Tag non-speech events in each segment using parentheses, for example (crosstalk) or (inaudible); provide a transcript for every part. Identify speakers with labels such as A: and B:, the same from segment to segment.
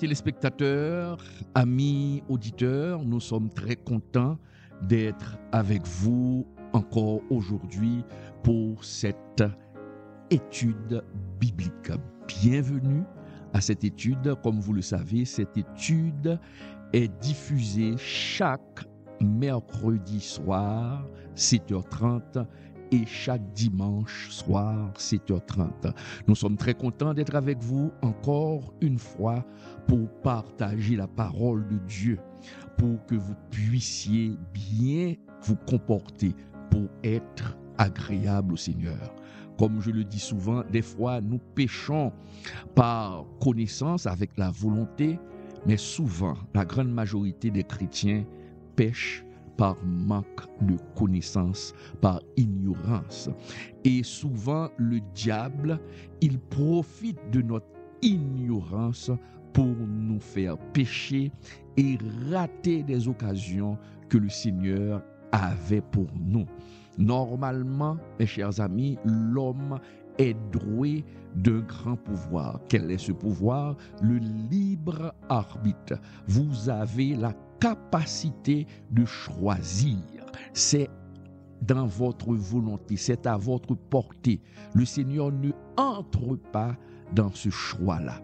A: téléspectateurs, amis auditeurs, nous sommes très contents d'être avec vous encore aujourd'hui pour cette étude biblique. Bienvenue à cette étude. Comme vous le savez, cette étude est diffusée chaque mercredi soir, 7h30, et chaque dimanche soir, 7h30. Nous sommes très contents d'être avec vous encore une fois pour partager la parole de Dieu, pour que vous puissiez bien vous comporter pour être agréable au Seigneur. Comme je le dis souvent, des fois nous péchons par connaissance avec la volonté, mais souvent la grande majorité des chrétiens pêchent par manque de connaissance, par ignorance. Et souvent, le diable, il profite de notre ignorance pour nous faire pécher et rater des occasions que le Seigneur avait pour nous. Normalement, mes chers amis, l'homme est doué d'un grand pouvoir. Quel est ce pouvoir? Le libre arbitre. Vous avez la capacité de choisir. C'est dans votre volonté, c'est à votre portée. Le Seigneur ne entre pas dans ce choix-là.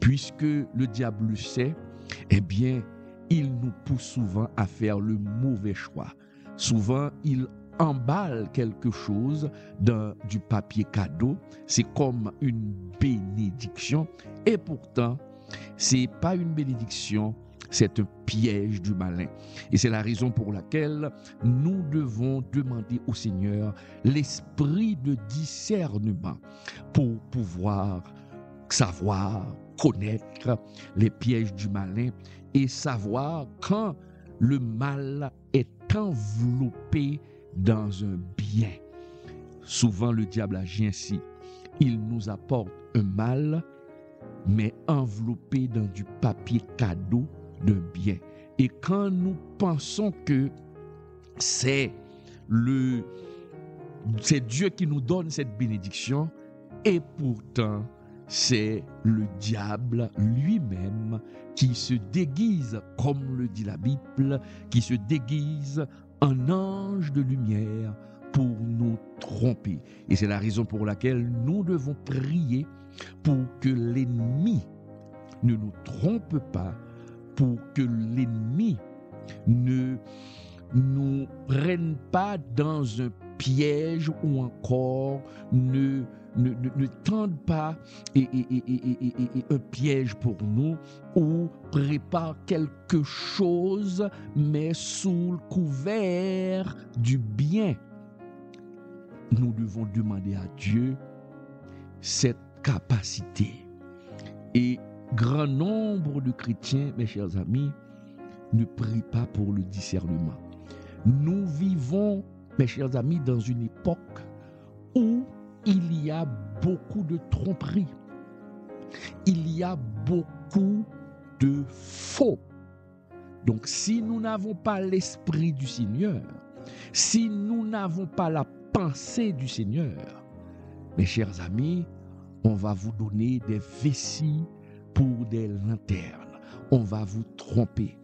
A: Puisque le diable le sait, eh bien, il nous pousse souvent à faire le mauvais choix. Souvent, il emballe quelque chose dans du papier cadeau. C'est comme une bénédiction. Et pourtant, c'est pas une bénédiction, c'est un piège du malin. Et c'est la raison pour laquelle nous devons demander au Seigneur l'esprit de discernement pour pouvoir savoir, connaître les pièges du malin et savoir quand le mal est enveloppé dans un bien. Souvent le diable agit ainsi. Il nous apporte un mal, mais enveloppé dans du papier cadeau de bien. Et quand nous pensons que c'est le c'est Dieu qui nous donne cette bénédiction et pourtant c'est le diable lui-même qui se déguise, comme le dit la Bible, qui se déguise en ange de lumière pour nous tromper. Et c'est la raison pour laquelle nous devons prier pour que l'ennemi ne nous trompe pas pour que l'ennemi ne nous prenne pas dans un piège ou encore ne, ne, ne, tende pas et, un piège pour nous ou prépare quelque chose mais sous le couvert du bien. Nous devons demander à Dieu cette capacité. Et grand nombre de chrétiens, mes chers amis, ne prient pas pour le discernement. Nous vivons, mes chers amis, dans une époque où il y a beaucoup de tromperies. Il y a beaucoup de faux. Donc si nous n'avons pas l'esprit du Seigneur, si nous n'avons pas la pensée du Seigneur, mes chers amis, on va vous donner des vessies pour des lanternes. On va vous tromper.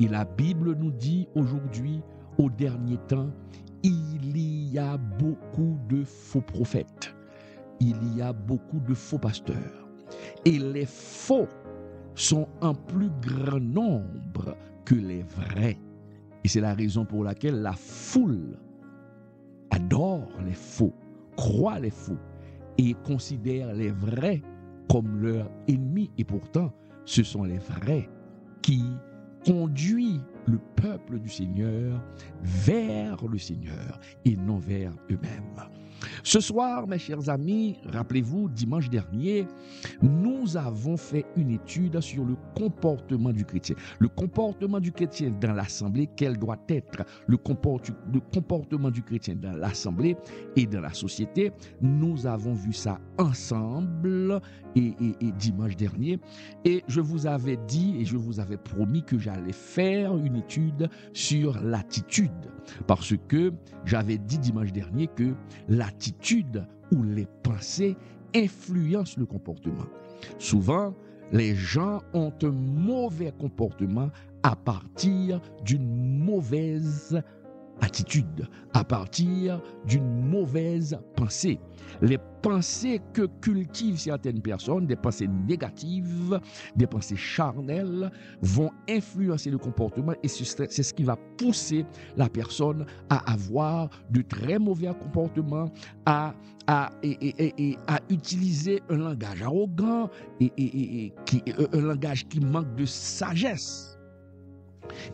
A: Et la Bible nous dit aujourd'hui, au dernier temps, il y a beaucoup de faux prophètes. Il y a beaucoup de faux pasteurs. Et les faux sont en plus grand nombre que les vrais. Et c'est la raison pour laquelle la foule adore les faux, croit les faux et considère les vrais comme leurs ennemis. Et pourtant, ce sont les vrais qui conduisent le peuple du Seigneur vers le Seigneur et non vers eux-mêmes. Ce soir, mes chers amis, rappelez-vous, dimanche dernier, nous avons fait une étude sur le comportement du chrétien. Le comportement du chrétien dans l'assemblée, quel doit être le, comportement du chrétien dans l'assemblée et dans la société? Nous avons vu ça ensemble et, dimanche dernier. Et je vous avais dit et je vous avais promis que j'allais faire une étude sur l'attitude. Parce que j'avais dit dimanche dernier que l'attitude ou les pensées influencent le comportement. Souvent, Les gens ont un mauvais comportement à partir d'une mauvaise attitude, à partir d'une mauvaise pensée. Les pensées que cultivent certaines personnes, des pensées négatives, des pensées charnelles, vont influencer le comportement et c'est ce qui va pousser la personne à avoir de très mauvais comportements, à, à, et, à utiliser un langage arrogant et, un langage qui manque de sagesse.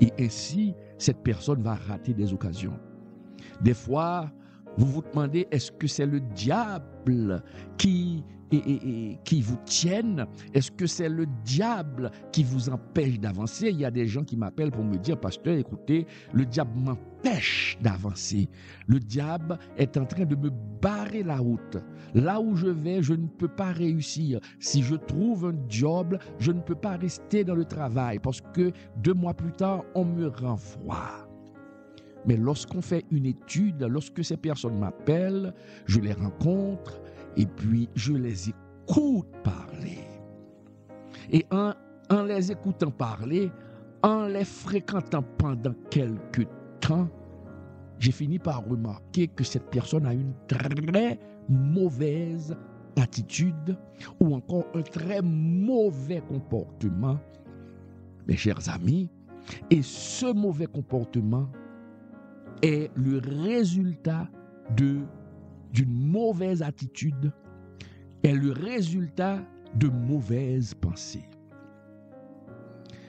A: Et ainsi, cette personne va rater des occasions. Des fois, vous vous demandez, est-ce que c'est le diable qui, qui vous tienne Est-ce que c'est le diable qui vous empêche d'avancer? Il y a des gens qui m'appellent pour me dire, pasteur, écoutez, le diable m'empêche d'avancer. Le diable est en train de me barrer la route. Là où je vais, je ne peux pas réussir. Si je trouve un job, je ne peux pas rester dans le travail parce que deux mois plus tard, on me renvoie. Mais lorsqu'on fait une étude, lorsque ces personnes m'appellent, je les rencontre et puis je les écoute parler. Et en, les écoutant parler, en les fréquentant pendant quelques temps, j'ai fini par remarquer que cette personne a une très mauvaise attitude ou encore un très mauvais comportement, mes chers amis. Et ce mauvais comportement est le résultat de d'une mauvaise attitude, est le résultat de mauvaises pensées.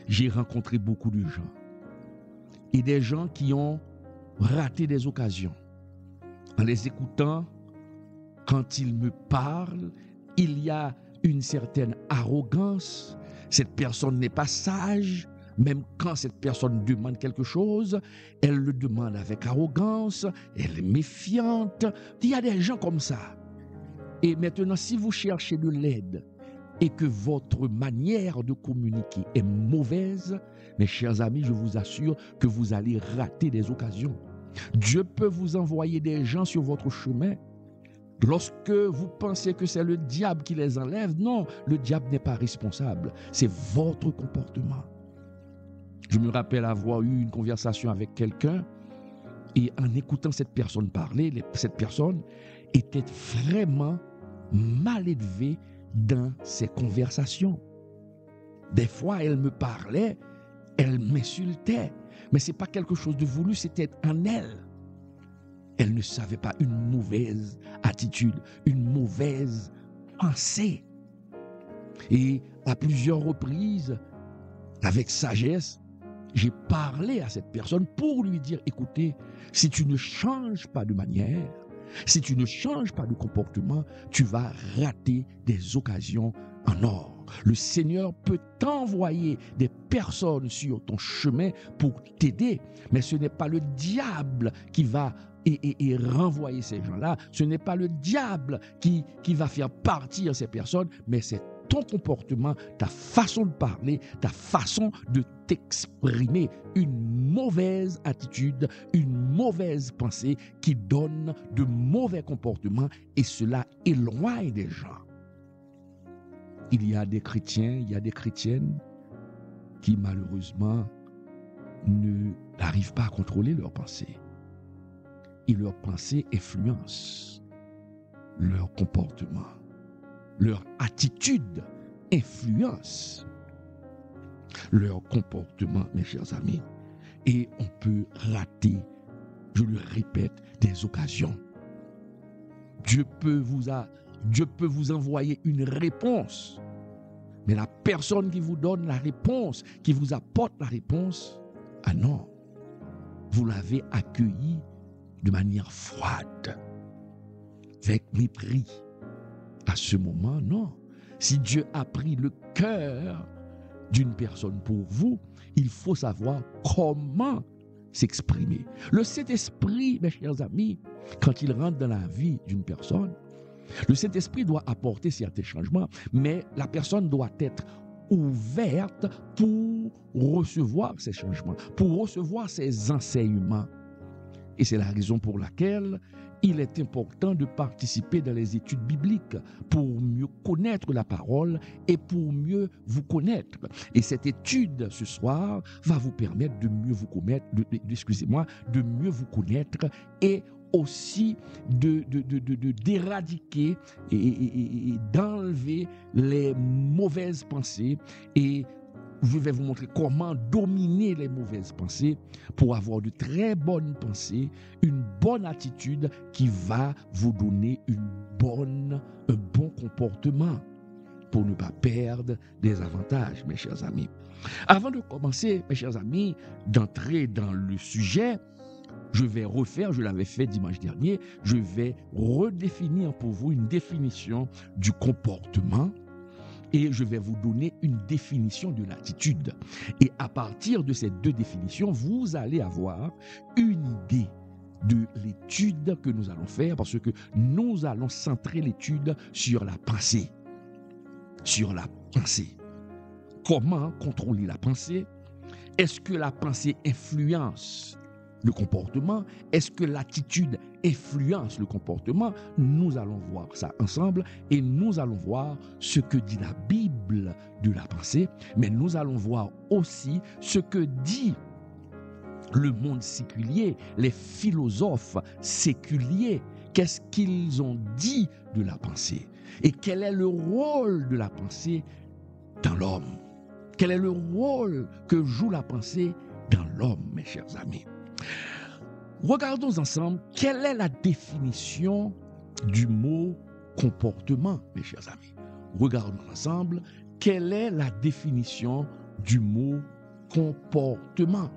A: J'ai rencontré beaucoup de gens et des gens qui ont raté des occasions. En les écoutant, quand ils me parlent, il y a une certaine arrogance. Cette personne n'est pas sage, même quand cette personne demande quelque chose, elle le demande avec arrogance, elle est méfiante. Il y a des gens comme ça. Et maintenant, si vous cherchez de l'aide et que votre manière de communiquer est mauvaise, mes chers amis, je vous assure que vous allez rater des occasions. Dieu peut vous envoyer des gens sur votre chemin. Lorsque vous pensez que c'est le diable qui les enlève, non, le diable n'est pas responsable. C'est votre comportement. Je me rappelle avoir eu une conversation avec quelqu'un et en écoutant cette personne parler, cette personne était vraiment mal élevée dans ses conversations. Des fois, elle me parlait, elle m'insultait, mais ce n'est pas quelque chose de voulu, c'était en elle. Elle ne savait pas une mauvaise attitude, une mauvaise pensée. Et à plusieurs reprises, avec sagesse, j'ai parlé à cette personne pour lui dire, écoutez, si tu ne changes pas de manière, si tu ne changes pas de comportement, tu vas rater des occasions en or. Le Seigneur peut t'envoyer des personnes sur ton chemin pour t'aider, mais ce n'est pas le diable qui va et, renvoyer ces gens-là. Ce n'est pas le diable qui, qui va faire partir ces personnes, mais c'est ton comportement, ta façon de parler, ta façon de t'exprimer. Une mauvaise attitude, une mauvaise pensée qui donne de mauvais comportements et cela éloigne des gens. Il y a des chrétiens, il y a des chrétiennes qui malheureusement ne n'arrivent pas à contrôler leurs pensées. Et leurs pensées influencent leur comportement leur attitude influence leur comportement, mes chers amis. Et on peut rater, je le répète, des occasions. Dieu peut vous, a, Dieu peut vous envoyer une réponse. Mais la personne qui vous donne la réponse, qui vous apporte la réponse, ah non, vous l'avez accueilli de manière froide, avec mépris, à ce moment, non. Si Dieu a pris le cœur d'une personne pour vous, il faut savoir comment s'exprimer. Le Saint-Esprit, mes chers amis, quand il rentre dans la vie d'une personne, le Saint-Esprit doit apporter certains changements, mais la personne doit être ouverte pour recevoir ces changements, pour recevoir ces enseignements. et c'est la raison pour laquelle il est important de participer dans les études bibliques pour mieux connaître la parole et pour mieux vous connaître. Et cette étude ce soir va vous permettre de mieux vous connaître, et aussi d'éradiquer et d'enlever les mauvaises pensées et je vais vous montrer comment dominer les mauvaises pensées pour avoir de très bonnes pensées, une bonne attitude qui va vous donner une bonne, un bon comportement pour ne pas perdre des avantages, mes chers amis. Avant de commencer, mes chers amis, d'entrer dans le sujet, je vais refaire, je l'avais fait dimanche dernier, je vais redéfinir pour vous une définition du comportement et je vais vous donner une définition de l'attitude. Et à partir de ces deux définitions, vous allez avoir une idée de l'étude que nous allons faire parce que nous allons centrer l'étude sur la pensée. Sur la pensée. Comment contrôler la pensée? Est-ce que la pensée influence le comportement Est-ce que l'attitude influence le comportement Nous allons voir ça ensemble et nous allons voir ce que dit la Bible de la pensée, mais nous allons voir aussi ce que dit le monde séculier, les philosophes séculiers. Qu'est-ce qu'ils ont dit de la pensée Et quel est le rôle de la pensée dans l'homme? Quel est le rôle que joue la pensée dans l'homme, mes chers amis? Regardons ensemble quelle est la définition du mot comportement, mes chers amis. Regardons ensemble quelle est la définition du mot comportement.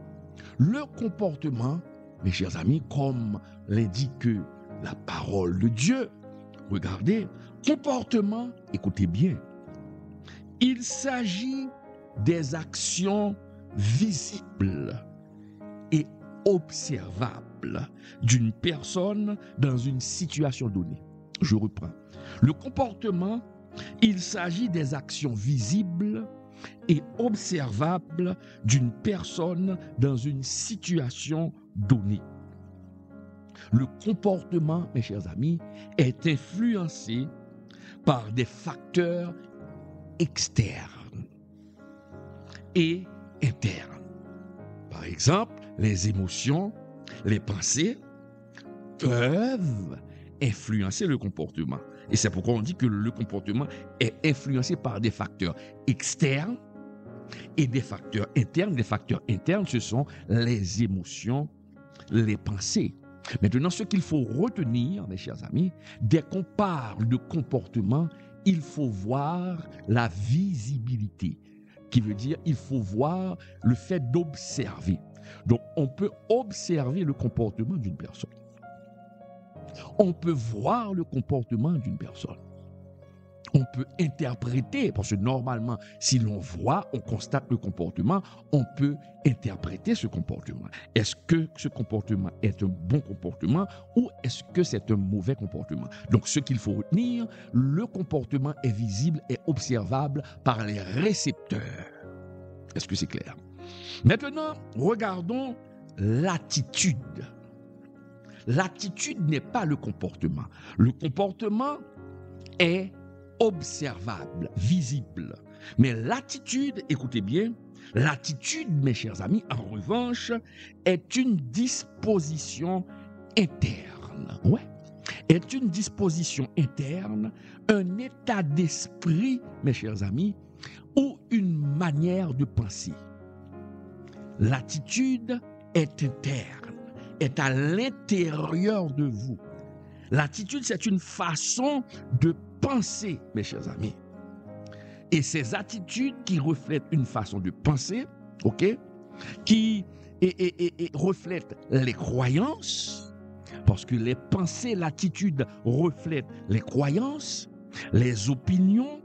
A: Le comportement, mes chers amis, comme l'indique la parole de Dieu, regardez, comportement, écoutez bien, il s'agit des actions visibles observable d'une personne dans une situation donnée. Je reprends. Le comportement, il s'agit des actions visibles et observables d'une personne dans une situation donnée. Le comportement, mes chers amis, est influencé par des facteurs externes et internes. Par exemple, les émotions, les pensées peuvent influencer le comportement. Et c'est pourquoi on dit que le comportement est influencé par des facteurs externes et des facteurs internes. Les facteurs internes, ce sont les émotions, les pensées. Maintenant, ce qu'il faut retenir, mes chers amis, dès qu'on parle de comportement, il faut voir la visibilité, qui veut dire il faut voir le fait d'observer. Donc, on peut observer le comportement d'une personne. On peut voir le comportement d'une personne. On peut interpréter, parce que normalement, si l'on voit, on constate le comportement, on peut interpréter ce comportement. Est-ce que ce comportement est un bon comportement ou est-ce que c'est un mauvais comportement? Donc, ce qu'il faut retenir, le comportement est visible et observable par les récepteurs. Est-ce que c'est clair? Maintenant, regardons l'attitude. L'attitude n'est pas le comportement. Le comportement est observable, visible. Mais l'attitude, écoutez bien, l'attitude, mes chers amis, en revanche, est une disposition interne. Ouais. Est une disposition interne, un état d'esprit, mes chers amis, ou une manière de penser. L'attitude est interne, est à l'intérieur de vous. L'attitude, c'est une façon de penser, mes chers amis. Et ces attitudes qui reflètent une façon de penser, ok, qui reflètent les croyances, parce que les pensées, l'attitude reflètent les croyances, les opinions,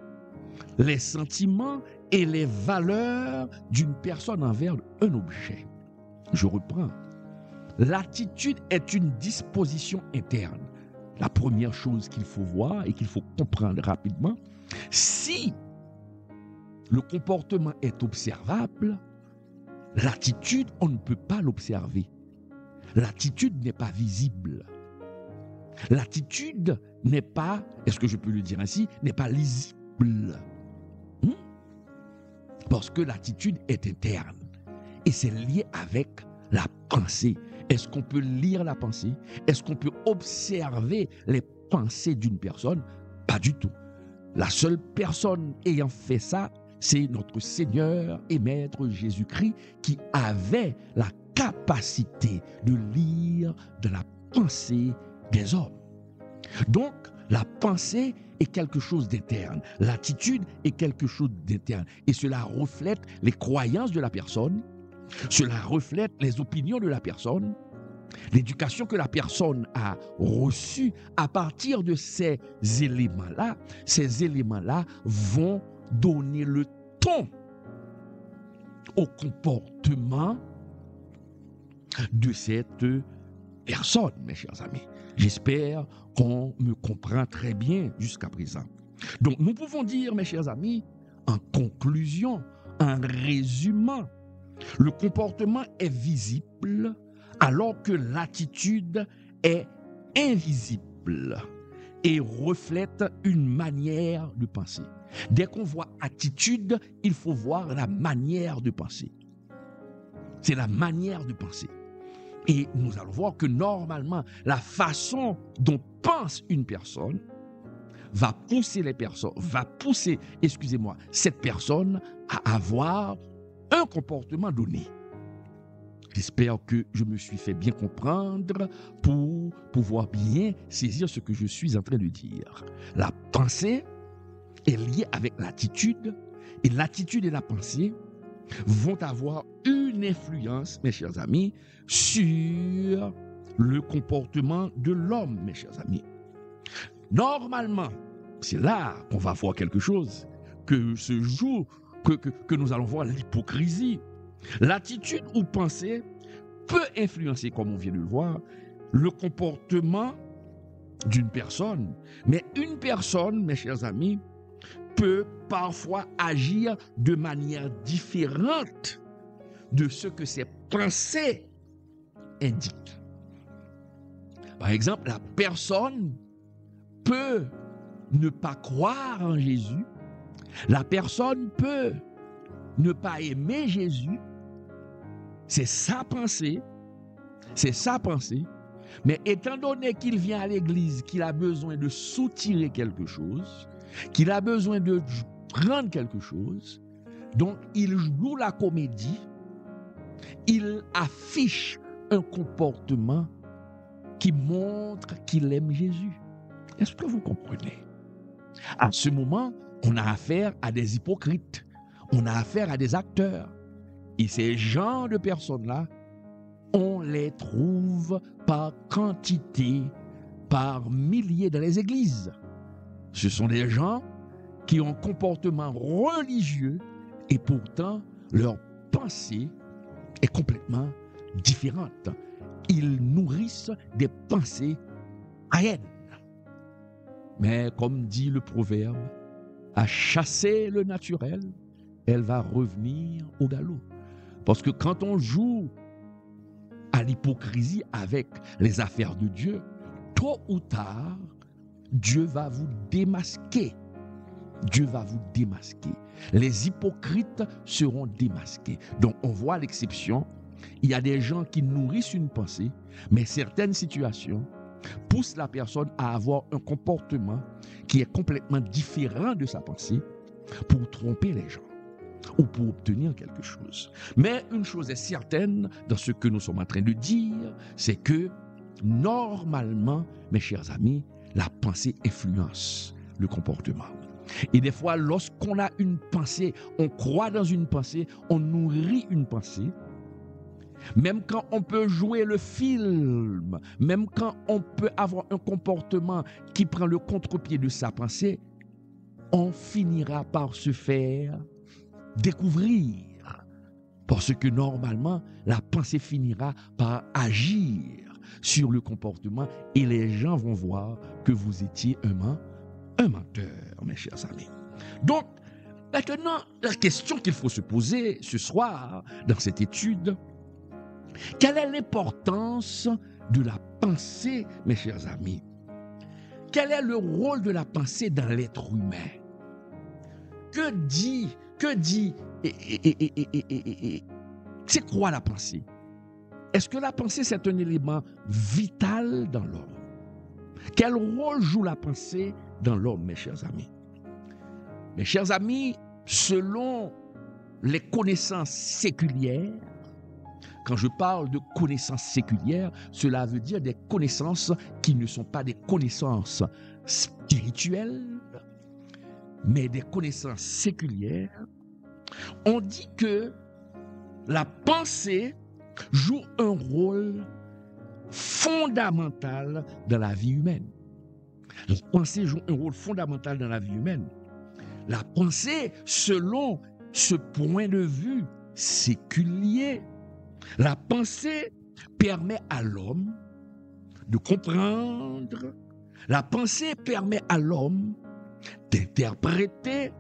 A: les sentiments et les valeurs d'une personne envers un objet. Je reprends. L'attitude est une disposition interne. La première chose qu'il faut voir et qu'il faut comprendre rapidement, si le comportement est observable, l'attitude, on ne peut pas l'observer. L'attitude n'est pas visible. L'attitude n'est pas, est-ce que je peux le dire ainsi, n'est pas lisible. Parce que l'attitude est interne. Et c'est lié avec la pensée. Est-ce qu'on peut lire la pensée? Est-ce qu'on peut observer les pensées d'une personne? Pas du tout. La seule personne ayant fait ça, c'est notre Seigneur et Maître Jésus-Christ qui avait la capacité de lire de la pensée des hommes. Donc, la pensée est quelque chose d'interne, l'attitude est quelque chose d'interne. Et cela reflète les croyances de la personne, cela reflète les opinions de la personne, l'éducation que la personne a reçue à partir de ces éléments-là. Ces éléments-là vont donner le ton au comportement de cette personne, mes chers amis. J'espère qu'on me comprend très bien jusqu'à présent. Donc nous pouvons dire, mes chers amis, en conclusion, en résumant, le comportement est visible alors que l'attitude est invisible et reflète une manière de penser. Dès qu'on voit attitude, il faut voir la manière de penser. C'est la manière de penser. Et nous allons voir que normalement, la façon dont pense une personne va pousser les personnes, va pousser, excusez-moi, cette personne à avoir un comportement donné. J'espère que je me suis fait bien comprendre pour pouvoir bien saisir ce que je suis en train de dire. La pensée est liée avec l'attitude et l'attitude et la pensée vont avoir une influence, mes chers amis, sur le comportement de l'homme, mes chers amis. Normalement, c'est là qu'on va voir quelque chose, que ce jour, que, que, nous allons voir l'hypocrisie. L'attitude ou pensée peut influencer, comme on vient de le voir, le comportement d'une personne. Mais une personne, mes chers amis, peut parfois agir de manière différente de ce que ses pensées indiquent. Par exemple, la personne peut ne pas croire en Jésus. La personne peut ne pas aimer Jésus. C'est sa pensée. C'est sa pensée. Mais étant donné qu'il vient à l'église, qu'il a besoin de soutirer quelque chose, qu'il a besoin de prendre quelque chose, donc il joue la comédie, il affiche un comportement qui montre qu'il aime Jésus. Est-ce que vous comprenez? À ce moment, on a affaire à des hypocrites, on a affaire à des acteurs. Et ces gens de personnes-là, on les trouve par quantité, par milliers dans les églises. Ce sont des gens qui ont un comportement religieux et pourtant leur pensée est complètement différente. Ils nourrissent des pensées haines. Mais comme dit le proverbe, à chasser le naturel, elle va revenir au galop. Parce que quand on joue à l'hypocrisie avec les affaires de Dieu, tôt ou tard, Dieu va vous démasquer. Dieu va vous démasquer. Les hypocrites seront démasqués. Donc on voit l'exception. Il y a des gens qui nourrissent une pensée, mais certaines situations poussent la personne à avoir un comportement qui est complètement différent de sa pensée pour tromper les gens ou pour obtenir quelque chose. Mais une chose est certaine dans ce que nous sommes en train de dire, c'est que normalement, mes chers amis, la pensée influence le comportement. Et des fois, lorsqu'on a une pensée, on croit dans une pensée, on nourrit une pensée. Même quand on peut jouer le film, même quand on peut avoir un comportement qui prend le contre-pied de sa pensée, on finira par se faire découvrir. Parce que normalement, la pensée finira par agir sur le comportement et les gens vont voir que vous étiez un, un menteur, mes chers amis. Donc, maintenant, la question qu'il faut se poser ce soir dans cette étude, Quelle est l'importance de la pensée, mes chers amis? Quel est le rôle de la pensée dans l'être humain? Que dit, que dit, c'est quoi la pensée? Est-ce que la pensée, c'est un élément vital dans l'homme? Quel rôle joue la pensée dans l'homme, mes chers amis Mes chers amis, selon les connaissances séculières, quand je parle de connaissances séculières, cela veut dire des connaissances qui ne sont pas des connaissances spirituelles, mais des connaissances séculières. On dit que la pensée joue un rôle fondamental dans la vie humaine. La pensée joue un rôle fondamental dans la vie humaine. La pensée, selon ce point de vue séculier, la pensée permet à l'homme de comprendre. La pensée permet à l'homme d'interpréter.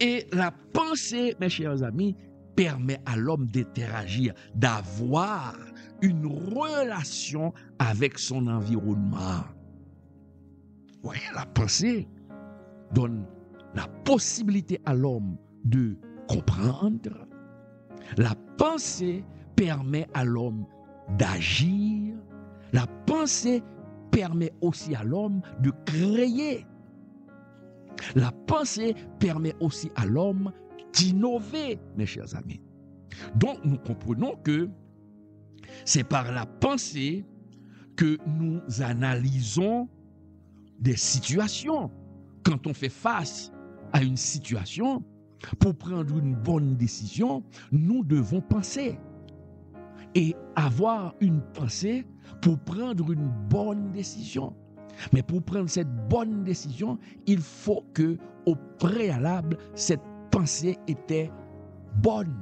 A: Et la pensée, mes chers amis, permet à l'homme d'interagir, d'avoir une relation avec son environnement. La pensée donne la possibilité à l'homme de comprendre. La pensée permet à l'homme d'agir. La pensée permet aussi à l'homme de créer. La pensée permet aussi à l'homme d'innover, mes chers amis. Donc nous comprenons que c'est par la pensée que nous analysons des situations. Quand on fait face à une situation, pour prendre une bonne décision, nous devons penser et avoir une pensée pour prendre une bonne décision. Mais pour prendre cette bonne décision, il faut que au préalable cette pensée était bonne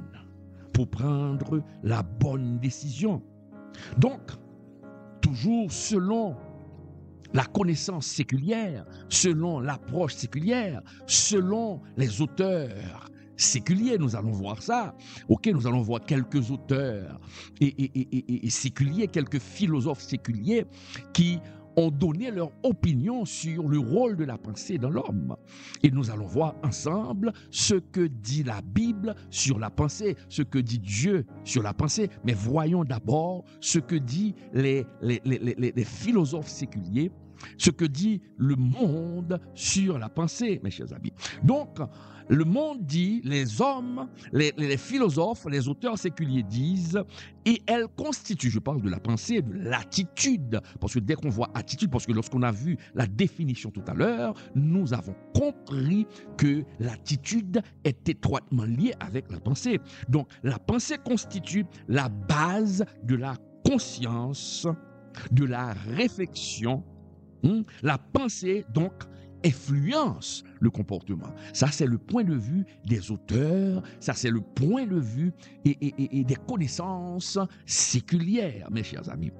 A: pour prendre la bonne décision. Donc, toujours selon la connaissance séculière, selon l'approche séculière, selon les auteurs séculiers, nous allons voir ça. Ok, nous allons voir quelques auteurs et, séculiers, quelques philosophes séculiers qui ont donné leur opinion sur le rôle de la pensée dans l'homme. Et nous allons voir ensemble ce que dit la Bible sur la pensée, ce que dit Dieu sur la pensée. Mais voyons d'abord ce que les, les philosophes séculiers ce que dit le monde sur la pensée, mes chers amis. Donc, le monde dit, les hommes, les, philosophes, les auteurs séculiers disent, et elle constitue, je parle de la pensée, de l'attitude, parce que dès qu'on voit attitude, parce que lorsqu'on a vu la définition tout à l'heure, nous avons compris que l'attitude est étroitement liée avec la pensée. Donc la pensée constitue la base de la conscience, de la réflexion. Hmm? La pensée, donc, influence le comportement. Ça, c'est le point de vue des auteurs, ça, c'est le point de vue et, des connaissances séculières, mes chers amis.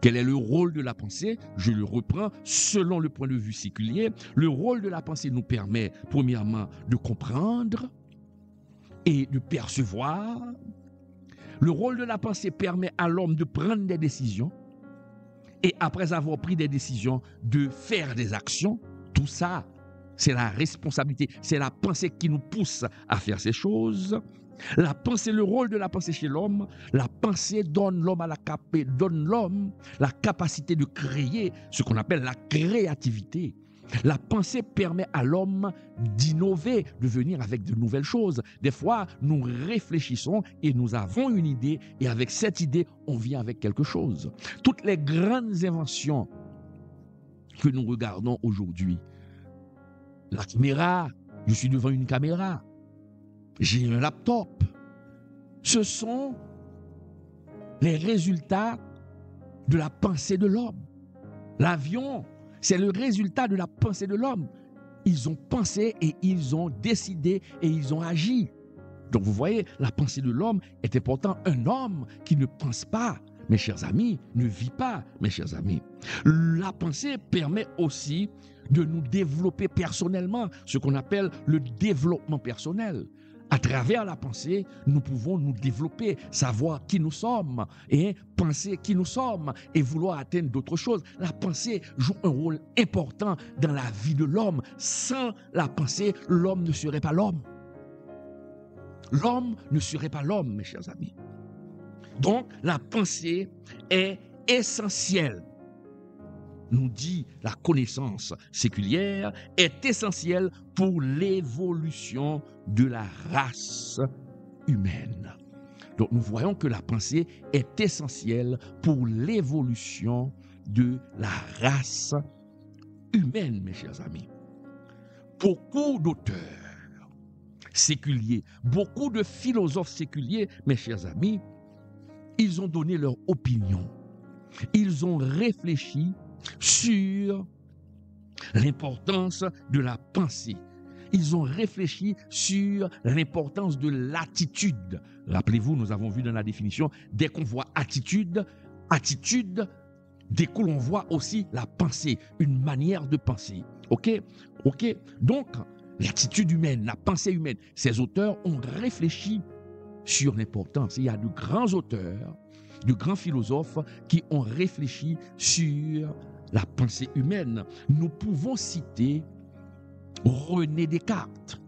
A: Quel est le rôle de la pensée? Je le reprends selon le point de vue séculier. Le rôle de la pensée nous permet, premièrement, de comprendre et de percevoir. Le rôle de la pensée permet à l'homme de prendre des décisions et après avoir pris des décisions, de faire des actions. Tout ça, c'est la responsabilité, c'est la pensée qui nous pousse à faire ces choses. La pensée, le rôle de la pensée chez l'homme, la pensée donne l'homme à la donne l'homme la capacité de créer ce qu'on appelle la créativité. La pensée permet à l'homme d'innover, de venir avec de nouvelles choses. Des fois, nous réfléchissons et nous avons une idée et avec cette idée, on vient avec quelque chose. Toutes les grandes inventions que nous regardons aujourd'hui. La caméra, je suis devant une caméra, j'ai un laptop. Ce sont les résultats de la pensée de l'homme. L'avion, c'est le résultat de la pensée de l'homme. Ils ont pensé et ils ont décidé et ils ont agi. Donc vous voyez, la pensée de l'homme était pourtant un homme qui ne pense pas mes chers amis, ne vit pas, mes chers amis. La pensée permet aussi de nous développer personnellement, ce qu'on appelle le développement personnel. À travers la pensée, nous pouvons nous développer, savoir qui nous sommes et penser qui nous sommes et vouloir atteindre d'autres choses. La pensée joue un rôle important dans la vie de l'homme. Sans la pensée, l'homme ne serait pas l'homme. L'homme ne serait pas l'homme, mes chers amis. Donc, la pensée est essentielle nous dit la connaissance séculière, est essentielle pour l'évolution de la race humaine. Donc nous voyons que la pensée est essentielle pour l'évolution de la race humaine, mes chers amis. Beaucoup d'auteurs séculiers, beaucoup de philosophes séculiers, mes chers amis, ils ont donné leur opinion. Ils ont réfléchi sur l'importance de la pensée. Ils ont réfléchi sur l'importance de l'attitude. Rappelez-vous, nous avons vu dans la définition, dès qu'on voit attitude, attitude découle, on voit aussi la pensée, une manière de penser. OK? OK? Donc, l'attitude humaine, la pensée humaine, ces auteurs ont réfléchi sur l'importance. Il y a de grands auteurs, de grands philosophes qui ont réfléchi sur la pensée humaine, nous pouvons citer René Descartes.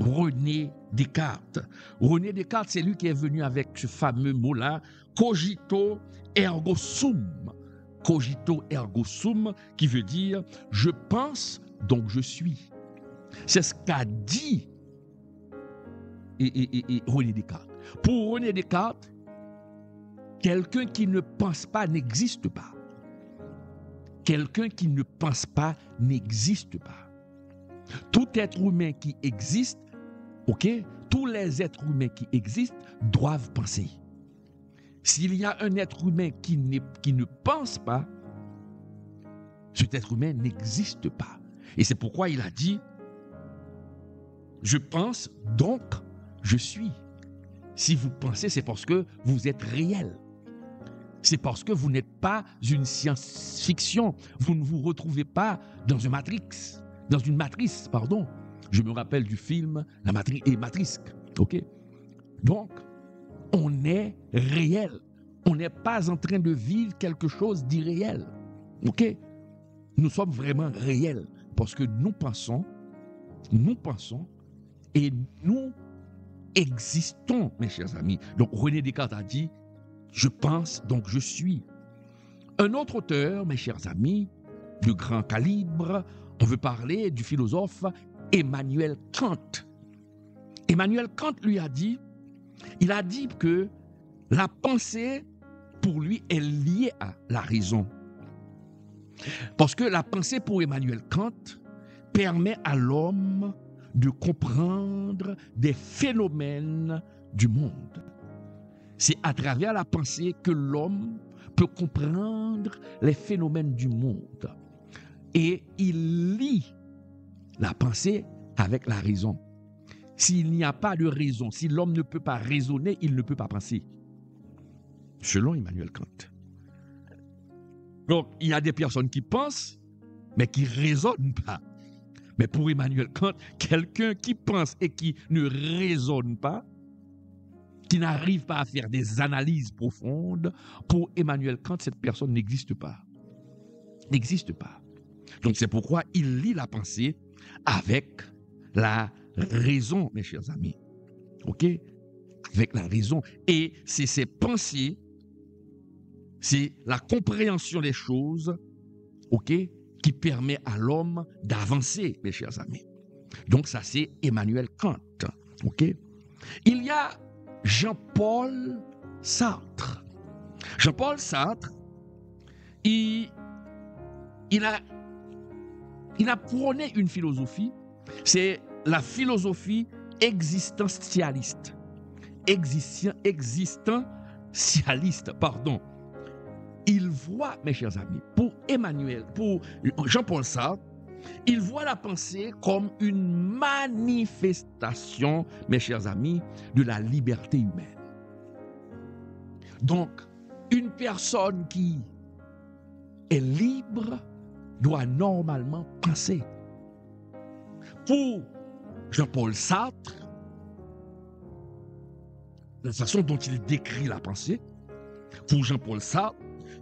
A: René Descartes. René Descartes, c'est lui qui est venu avec ce fameux mot-là, cogito ergo sum. Cogito ergo sum, qui veut dire je pense, donc je suis. C'est ce qu'a dit René Descartes. Pour René Descartes, quelqu'un qui ne pense pas n'existe pas. Quelqu'un qui ne pense pas n'existe pas. Tout être humain qui existe, ok, tous les êtres humains qui existent doivent penser. S'il y a un être humain qui, qui ne pense pas, cet être humain n'existe pas. Et c'est pourquoi il a dit, je pense, donc je suis. Si vous pensez, c'est parce que vous êtes réel c'est parce que vous n'êtes pas une science-fiction. Vous ne vous retrouvez pas dans une matrix, dans une matrice, pardon. Je me rappelle du film La matrice et Matrice. OK? Donc, on est réel. On n'est pas en train de vivre quelque chose d'irréel. OK? Nous sommes vraiment réels parce que nous pensons, nous pensons et nous existons, mes chers amis. Donc René Descartes a dit je pense, donc je suis. Un autre auteur, mes chers amis, de grand calibre, on veut parler du philosophe Emmanuel Kant. Emmanuel Kant lui a dit, il a dit que la pensée, pour lui, est liée à la raison. Parce que la pensée pour Emmanuel Kant permet à l'homme de comprendre des phénomènes du monde. C'est à travers la pensée que l'homme peut comprendre les phénomènes du monde. Et il lie la pensée avec la raison. S'il n'y a pas de raison, si l'homme ne peut pas raisonner, il ne peut pas penser. Selon Emmanuel Kant. Donc, il y a des personnes qui pensent, mais qui ne raisonnent pas. Mais pour Emmanuel Kant, quelqu'un qui pense et qui ne raisonne pas, qui n'arrive pas à faire des analyses profondes, pour Emmanuel Kant, cette personne n'existe pas. N'existe pas. Donc c'est pourquoi il lit la pensée avec la raison, mes chers amis. OK? Avec la raison. Et c'est ces pensées, c'est la compréhension des choses, OK Qui permet à l'homme d'avancer, mes chers amis. Donc ça, c'est Emmanuel Kant. OK? Il y a Jean-Paul Sartre. Jean-Paul Sartre, il, a prôné une philosophie, c'est la philosophie existentialiste. existentialiste, pardon. Il voit, mes chers amis, pour Emmanuel, pour Jean-Paul Sartre, il voit la pensée comme une manifestation, mes chers amis, de la liberté humaine. Donc, une personne qui est libre doit normalement penser. Pour Jean-Paul Sartre, la façon dont il décrit la pensée, pour Jean-Paul Sartre,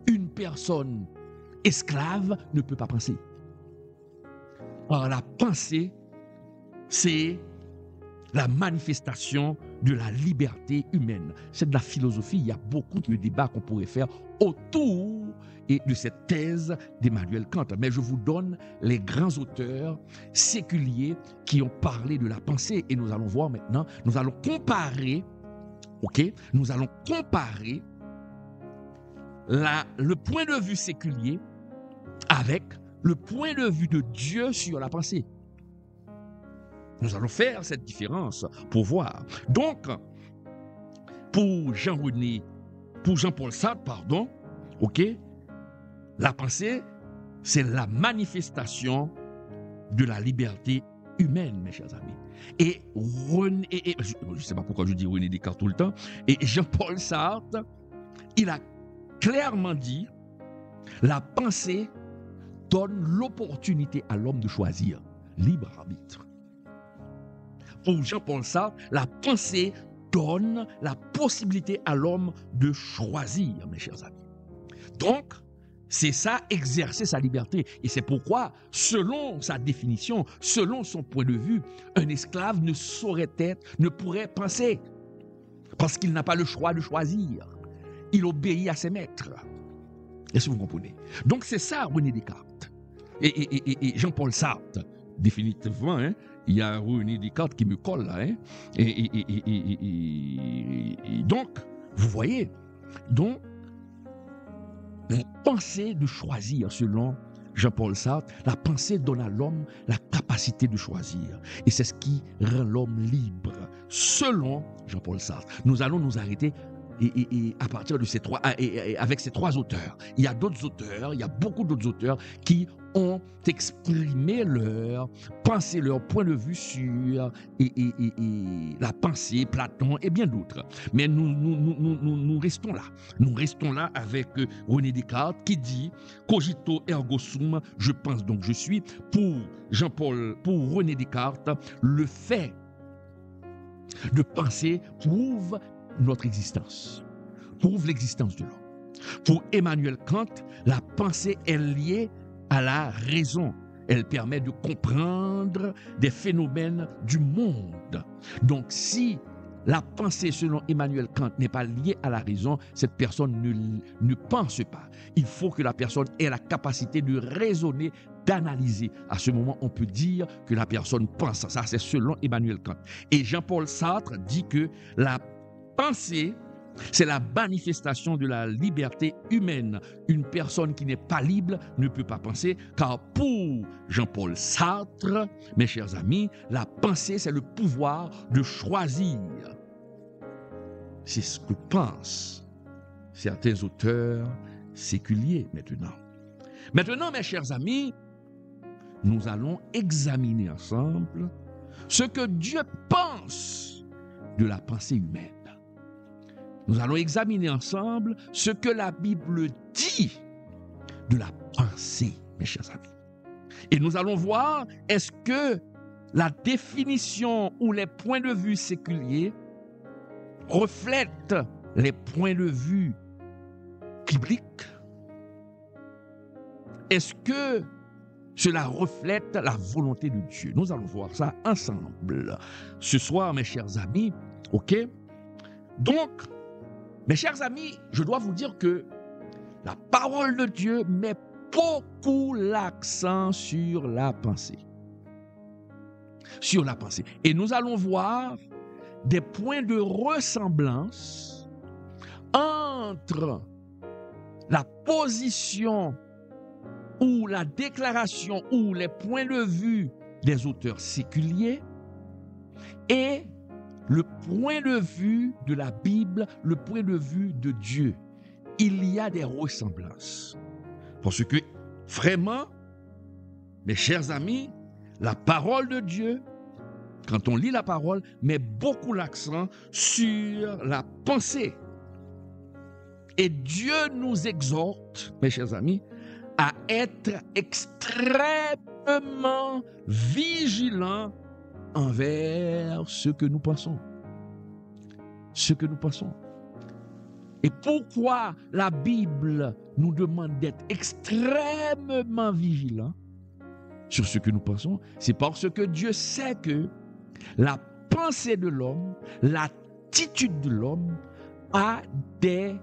A: une personne esclave ne peut pas penser. Or, la pensée, c'est la manifestation de la liberté humaine. C'est de la philosophie. Il y a beaucoup de débats qu'on pourrait faire autour de cette thèse d'Emmanuel Kant. Mais je vous donne les grands auteurs séculiers qui ont parlé de la pensée. Et nous allons voir maintenant, nous allons comparer, ok Nous allons comparer le point de vue séculier avec le point de vue de Dieu sur la pensée. Nous allons faire cette différence pour voir. Donc, pour Jean-René, pour Jean-Paul Sartre, pardon, ok, la pensée, c'est la manifestation de la liberté humaine, mes chers amis. Et René, je ne sais pas pourquoi je dis René Descartes tout le temps, et Jean-Paul Sartre, il a clairement dit, la pensée donne l'opportunité à l'homme de choisir, libre arbitre. Pour Jean-Paul Sartre, la pensée donne la possibilité à l'homme de choisir, mes chers amis. Donc, c'est ça, exercer sa liberté. Et c'est pourquoi, selon sa définition, selon son point de vue, un esclave ne saurait être, ne pourrait penser. Parce qu'il n'a pas le choix de choisir. Il obéit à ses maîtres. Est-ce que vous comprenez? Donc c'est ça René Descartes. Et, Jean-Paul Sartre, définitivement, hein, il y a René Descartes qui me colle là. Hein, et, donc, vous voyez, donc, la pensée de choisir selon Jean-Paul Sartre, la pensée donne à l'homme la capacité de choisir. Et c'est ce qui rend l'homme libre, selon Jean-Paul Sartre. Nous allons nous arrêter et, à partir de ces trois, et, avec ces trois auteurs. Il y a d'autres auteurs, il y a beaucoup d'autres auteurs qui ont exprimé leur pensée, leur point de vue sur la pensée, Platon et bien d'autres. Mais nous, nous, restons là. Nous restons là avec euh, René Descartes qui dit Cogito ergo sum, je pense donc je suis. Pour Jean-Paul, pour René Descartes, le fait de penser prouve notre existence, prouve l'existence de l'homme. Pour Emmanuel Kant, la pensée est liée à la raison. Elle permet de comprendre des phénomènes du monde. Donc si la pensée, selon Emmanuel Kant, n'est pas liée à la raison, cette personne ne, ne pense pas. Il faut que la personne ait la capacité de raisonner, d'analyser. À ce moment, on peut dire que la personne pense. Ça, c'est selon Emmanuel Kant. Et Jean-Paul Sartre dit que la Penser, c'est la manifestation de la liberté humaine. Une personne qui n'est pas libre ne peut pas penser, car pour Jean-Paul Sartre, mes chers amis, la pensée, c'est le pouvoir de choisir. C'est ce que pensent certains auteurs séculiers maintenant. Maintenant, mes chers amis, nous allons examiner ensemble ce que Dieu pense de la pensée humaine. Nous allons examiner ensemble ce que la Bible dit de la pensée, mes chers amis. Et nous allons voir est-ce que la définition ou les points de vue séculiers reflètent les points de vue bibliques? Est-ce que cela reflète la volonté de Dieu? Nous allons voir ça ensemble. Ce soir, mes chers amis, ok? Donc, mes chers amis, je dois vous dire que la parole de Dieu met beaucoup l'accent sur la pensée. Sur la pensée. Et nous allons voir des points de ressemblance entre la position ou la déclaration ou les points de vue des auteurs séculiers et le point de vue de la Bible, le point de vue de Dieu. Il y a des ressemblances. Parce que vraiment, mes chers amis, la parole de Dieu, quand on lit la parole, met beaucoup l'accent sur la pensée. Et Dieu nous exhorte, mes chers amis, à être extrêmement vigilants envers ce que nous pensons. ce que nous pensons. Et pourquoi la Bible nous demande d'être extrêmement vigilants sur ce que nous pensons? C'est parce que Dieu sait que la pensée de l'homme, l'attitude de l'homme a des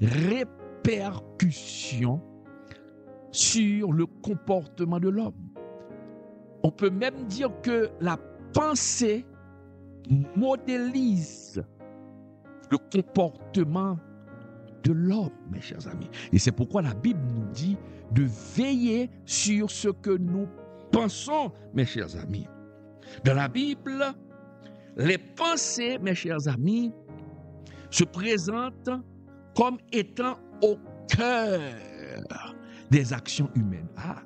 A: répercussions sur le comportement de l'homme. On peut même dire que la pensée modélise le comportement de l'homme, mes chers amis. Et c'est pourquoi la Bible nous dit de veiller sur ce que nous pensons, mes chers amis. Dans la Bible, les pensées, mes chers amis, se présentent comme étant au cœur des actions humaines. Ah,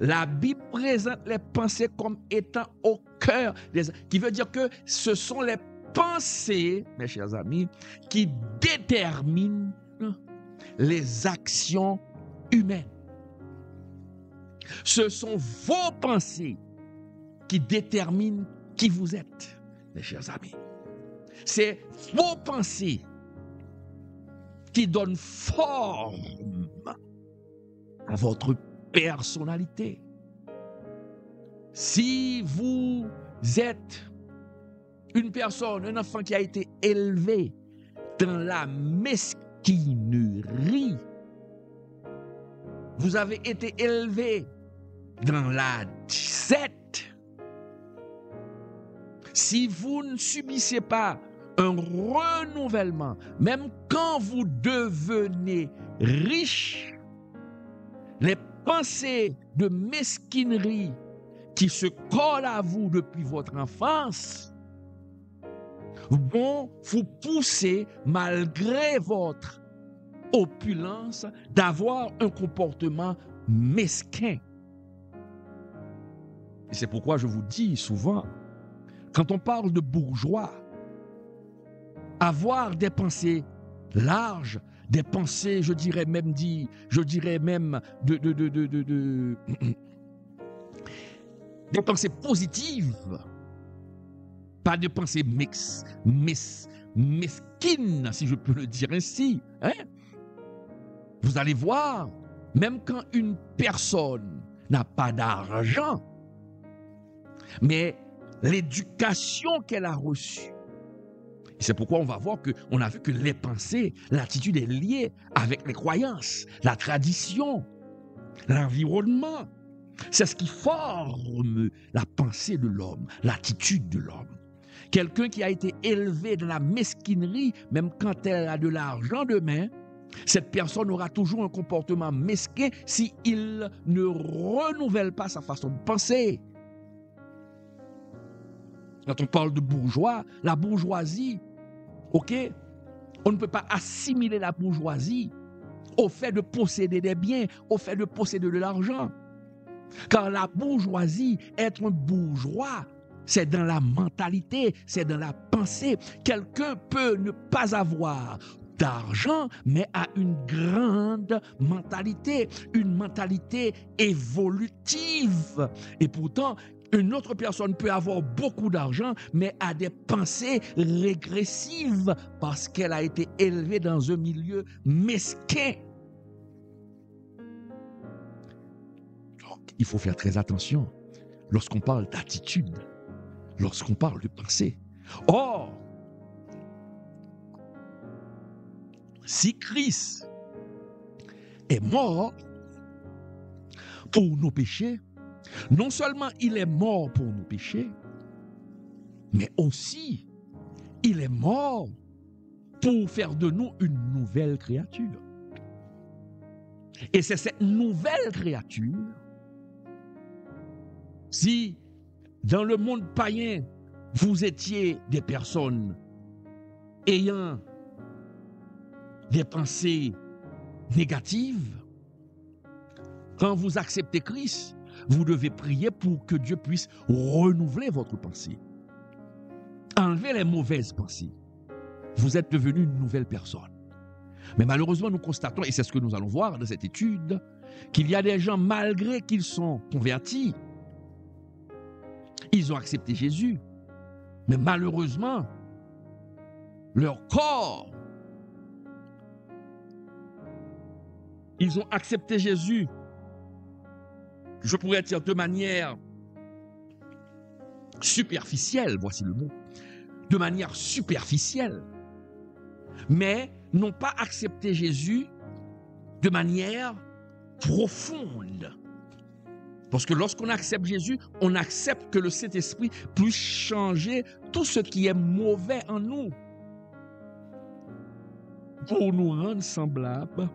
A: la Bible présente les pensées comme étant au cœur des... Qui veut dire que ce sont les pensées, mes chers amis, qui déterminent les actions humaines. Ce sont vos pensées qui déterminent qui vous êtes, mes chers amis. C'est vos pensées qui donnent forme à votre personnalité. Si vous êtes une personne, un enfant qui a été élevé dans la mesquinerie, vous avez été élevé dans la disette, si vous ne subissez pas un renouvellement, même quand vous devenez riche, les pensées de mesquinerie qui se collent à vous depuis votre enfance vont vous pousser, malgré votre opulence, d'avoir un comportement mesquin. Et c'est pourquoi je vous dis souvent, quand on parle de bourgeois, avoir des pensées larges, des pensées, je dirais même dit, je dirais même de, de, de, de (clears throat) des pensées positives, pas de pensées mix, mesquines, si je peux le dire ainsi. Hein? Vous allez voir, même quand une personne n'a pas d'argent, mais l'éducation qu'elle a reçue, c'est pourquoi on va voir que on a vu que les pensées, l'attitude est liée avec les croyances, la tradition, l'environnement. C'est ce qui forme la pensée de l'homme, l'attitude de l'homme. Quelqu'un qui a été élevé dans la mesquinerie, même quand elle a de l'argent de main, cette personne aura toujours un comportement mesquin s'il ne renouvelle pas sa façon de penser. Quand on parle de bourgeois, la bourgeoisie, ok, on ne peut pas assimiler la bourgeoisie au fait de posséder des biens, au fait de posséder de l'argent. Car la bourgeoisie, être un bourgeois, c'est dans la mentalité, c'est dans la pensée. Quelqu'un peut ne pas avoir d'argent, mais a une grande mentalité, une mentalité évolutive. Et pourtant, une autre personne peut avoir beaucoup d'argent, mais a des pensées régressives parce qu'elle a été élevée dans un milieu mesquin. Donc, il faut faire très attention lorsqu'on parle d'attitude, lorsqu'on parle de pensée. Or, si Christ est mort pour nos péchés, non seulement il est mort pour nos péchés, mais aussi il est mort pour faire de nous une nouvelle créature. Et c'est cette nouvelle créature, si dans le monde païen, vous étiez des personnes ayant des pensées négatives, quand vous acceptez Christ, vous devez prier pour que Dieu puisse renouveler votre pensée. Enlever les mauvaises pensées. Vous êtes devenu une nouvelle personne. Mais malheureusement, nous constatons, et c'est ce que nous allons voir dans cette étude, qu'il y a des gens, malgré qu'ils sont convertis, ils ont accepté Jésus. Mais malheureusement, leur corps. Ils ont accepté Jésus, je pourrais dire de manière superficielle, voici le mot, de manière superficielle, mais n'ont pas accepté Jésus de manière profonde. Parce que lorsqu'on accepte Jésus, on accepte que le Saint-Esprit puisse changer tout ce qui est mauvais en nous pour nous rendre semblables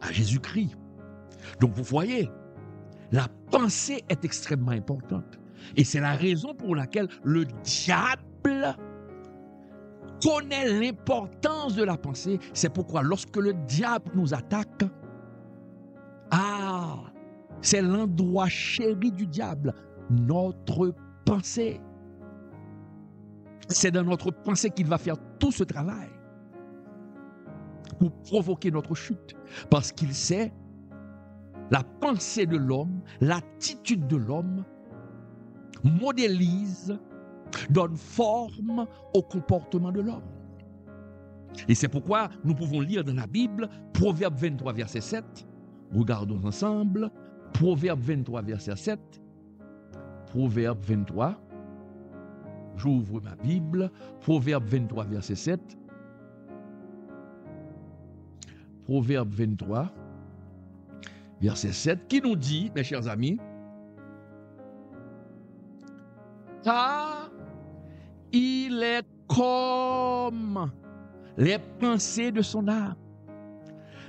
A: à Jésus-Christ. Donc vous voyez, la pensée est extrêmement importante. Et c'est la raison pour laquelle le diable connaît l'importance de la pensée. C'est pourquoi lorsque le diable nous attaque, ah, c'est l'endroit chéri du diable, notre pensée. C'est dans notre pensée qu'il va faire tout ce travail pour provoquer notre chute. Parce qu'il sait la pensée de l'homme, l'attitude de l'homme modélise, donne forme au comportement de l'homme. Et c'est pourquoi nous pouvons lire dans la Bible Proverbe 23, verset 7. Regardons ensemble. Proverbe 23, verset 7. Proverbe 23. J'ouvre ma Bible. Proverbe 23, verset 7. Proverbe 23, verset 7, qui nous dit, mes chers amis, car il est comme les pensées de son âme.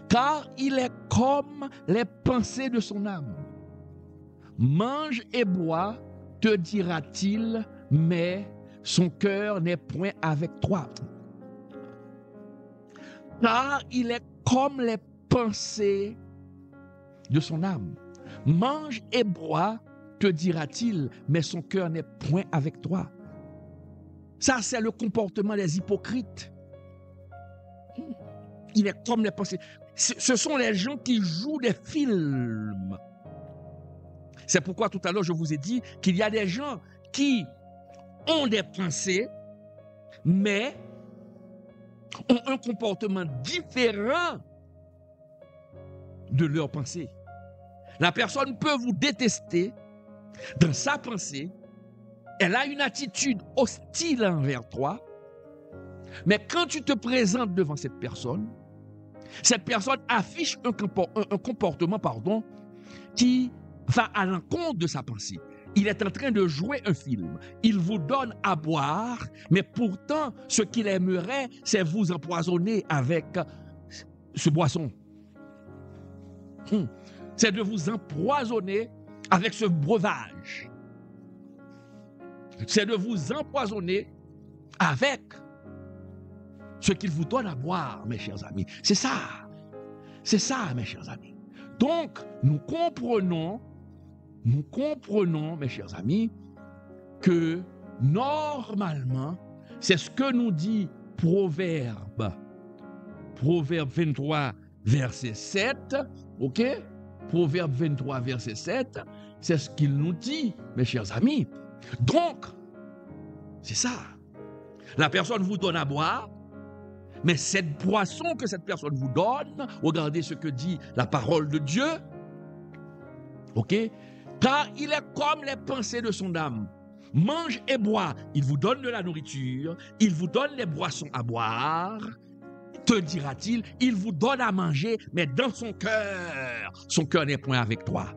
A: Car il est comme les pensées de son âme. Mange et bois, te dira-t-il, mais son cœur n'est point avec toi. Car il est comme les pensées de son âme. Mange et bois, te dira-t-il, mais son cœur n'est point avec toi. Ça, c'est le comportement des hypocrites. Il est comme les pensées. Ce sont les gens qui jouent des films. C'est pourquoi tout à l'heure je vous ai dit qu'il y a des gens qui ont des pensées, mais ont un comportement différent de leurs pensées. La personne peut vous détester dans sa pensée. Elle a une attitude hostile envers toi. Mais quand tu te présentes devant cette personne, cette personne affiche un, comportement pardon, qui va à l'encontre de sa pensée. Il est en train de jouer un film. Il vous donne à boire, mais pourtant, ce qu'il aimerait, c'est vous empoisonner avec ce boisson. Hmm c'est de vous empoisonner avec ce breuvage. C'est de vous empoisonner avec ce qu'il vous donne à boire, mes chers amis. C'est ça. C'est ça, mes chers amis. Donc, nous comprenons, nous comprenons, mes chers amis, que normalement, c'est ce que nous dit Proverbe. Proverbe 23, verset 7. OK? Proverbe 23, verset 7, c'est ce qu'il nous dit, mes chers amis. Donc, c'est ça. La personne vous donne à boire, mais cette boisson que cette personne vous donne, regardez ce que dit la parole de Dieu, ok? Car il est comme les pensées de son âme. Mange et bois. Il vous donne de la nourriture, il vous donne les boissons à boire, te dira-t-il, il vous donne à manger, mais dans son cœur, son cœur n'est point avec toi.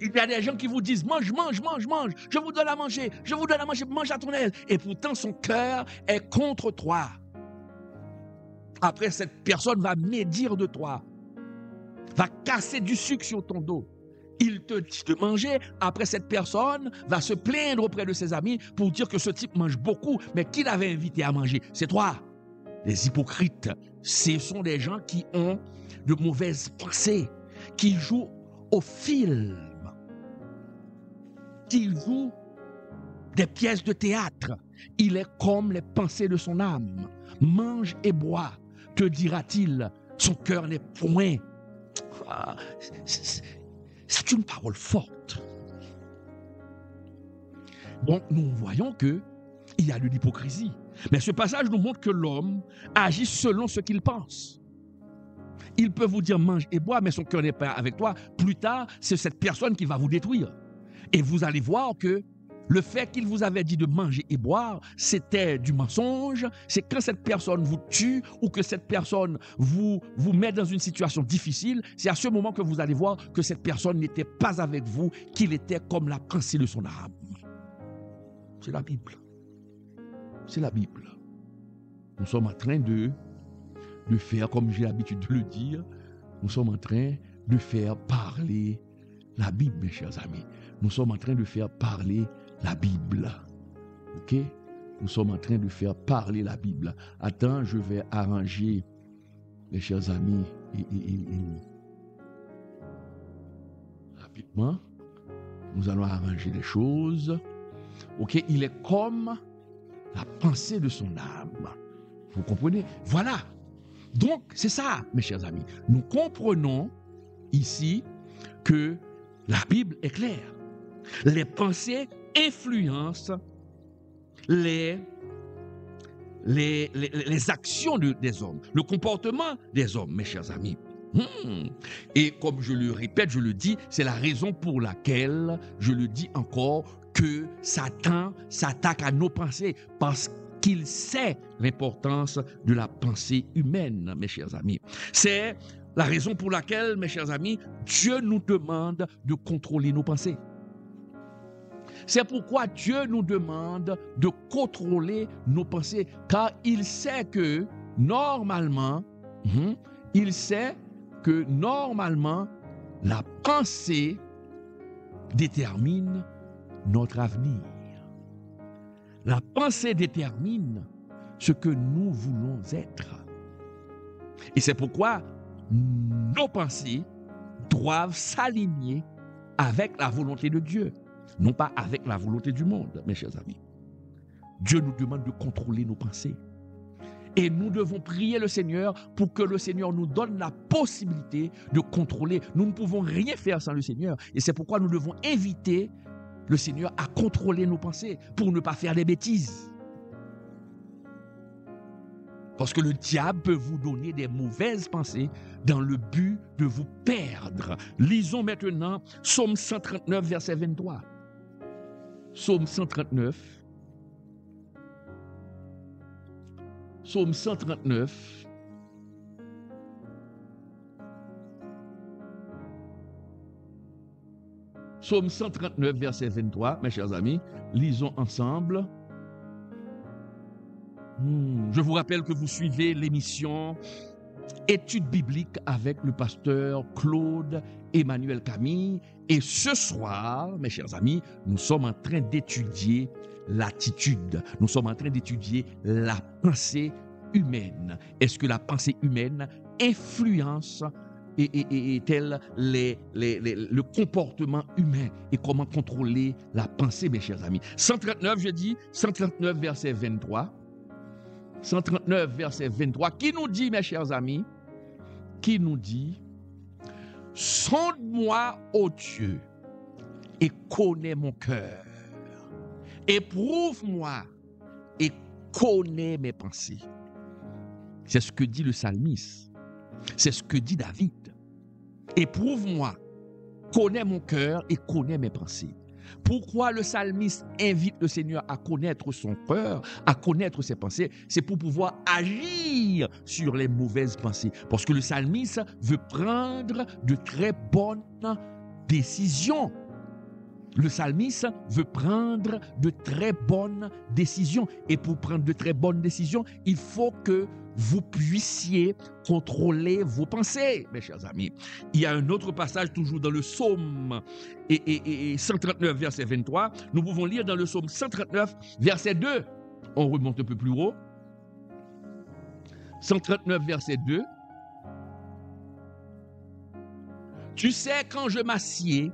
A: Il y a des gens qui vous disent, mange, mange, mange, mange, je vous donne à manger, je vous donne à manger, mange à ton aise. Et pourtant, son cœur est contre toi. Après, cette personne va médire de toi, va casser du sucre sur ton dos. Il te dit de manger. Après, cette personne va se plaindre auprès de ses amis pour dire que ce type mange beaucoup, mais qui l'avait invité à manger C'est toi. Les hypocrites, ce sont des gens qui ont de mauvaises pensées, qui jouent au film, qui jouent des pièces de théâtre. Il est comme les pensées de son âme. Mange et bois, te dira-t-il? Son cœur n'est point. Ah, c'est une parole forte. Donc nous voyons que il y a de l'hypocrisie. Mais ce passage nous montre que l'homme agit selon ce qu'il pense. Il peut vous dire mange et bois, mais son cœur n'est pas avec toi. Plus tard, c'est cette personne qui va vous détruire. Et vous allez voir que le fait qu'il vous avait dit de manger et boire, c'était du mensonge. C'est quand cette personne vous tue ou que cette personne vous, vous met dans une situation difficile, c'est à ce moment que vous allez voir que cette personne n'était pas avec vous, qu'il était comme la pensée de son âme. C'est la Bible. C'est la Bible. Nous sommes en train de, de faire, comme j'ai l'habitude de le dire, nous sommes en train de faire parler la Bible, mes chers amis. Nous sommes en train de faire parler la Bible. OK? Nous sommes en train de faire parler la Bible. Attends, je vais arranger, mes chers amis, rapidement. Nous allons arranger les choses. OK Il est comme la pensée de son âme. Vous comprenez? Voilà. Donc, c'est ça, mes chers amis. Nous comprenons ici que la Bible est claire. Les pensées influence les, les, les, actions des hommes, le comportement des hommes, mes chers amis. Hmm. Et comme je le répète, je le dis, c'est la raison pour laquelle, je le dis encore, que Satan s'attaque à nos pensées, parce qu'il sait l'importance de la pensée humaine, mes chers amis. C'est la raison pour laquelle, mes chers amis, Dieu nous demande de contrôler nos pensées. C'est pourquoi Dieu nous demande de contrôler nos pensées, car il sait que normalement, hmm, il sait que normalement, la pensée détermine notre avenir. La pensée détermine ce que nous voulons être. Et c'est pourquoi nos pensées doivent s'aligner avec la volonté de Dieu non pas avec la volonté du monde, mes chers amis. Dieu nous demande de contrôler nos pensées. Et nous devons prier le Seigneur pour que le Seigneur nous donne la possibilité de contrôler. Nous ne pouvons rien faire sans le Seigneur. Et c'est pourquoi nous devons inviter le Seigneur à contrôler nos pensées pour ne pas faire des bêtises. Parce que le diable peut vous donner des mauvaises pensées dans le but de vous perdre. Lisons maintenant Psaume 139, verset 23. Psaume 139. Psaume 139. Psaume 139, verset 23, mes chers amis, lisons ensemble. Hmm, je vous rappelle que vous suivez l'émission Études bibliques avec le pasteur Claude Emmanuel Camille. Et ce soir, mes chers amis, nous sommes en train d'étudier l'attitude. Nous sommes en train d'étudier la pensée humaine. Est-ce que la pensée humaine influence et, tel le comportement humain et comment contrôler la pensée, mes chers amis. 139, je dis, 139, verset 23. 139, verset 23, qui nous dit, mes chers amis, qui nous dit, sonde-moi, ô Dieu, et connais mon cœur. Éprouve-moi et connais mes pensées. C'est ce que dit le psalmiste. C'est ce que dit David. Éprouve-moi, connais mon cœur et connais mes pensées. Pourquoi le psalmiste invite le Seigneur à connaître son cœur, à connaître ses pensées? C'est pour pouvoir agir sur les mauvaises pensées. Parce que le psalmiste veut prendre de très bonnes décisions. Le psalmiste veut prendre de très bonnes décisions. Et pour prendre de très bonnes décisions, il faut que vous puissiez contrôler vos pensées, mes chers amis. Il y a un autre passage toujours dans le psaume et, 139, verset 23. Nous pouvons lire dans le psaume 139, verset 2. On remonte un peu plus haut. 139, verset 2. Tu sais quand je m'assieds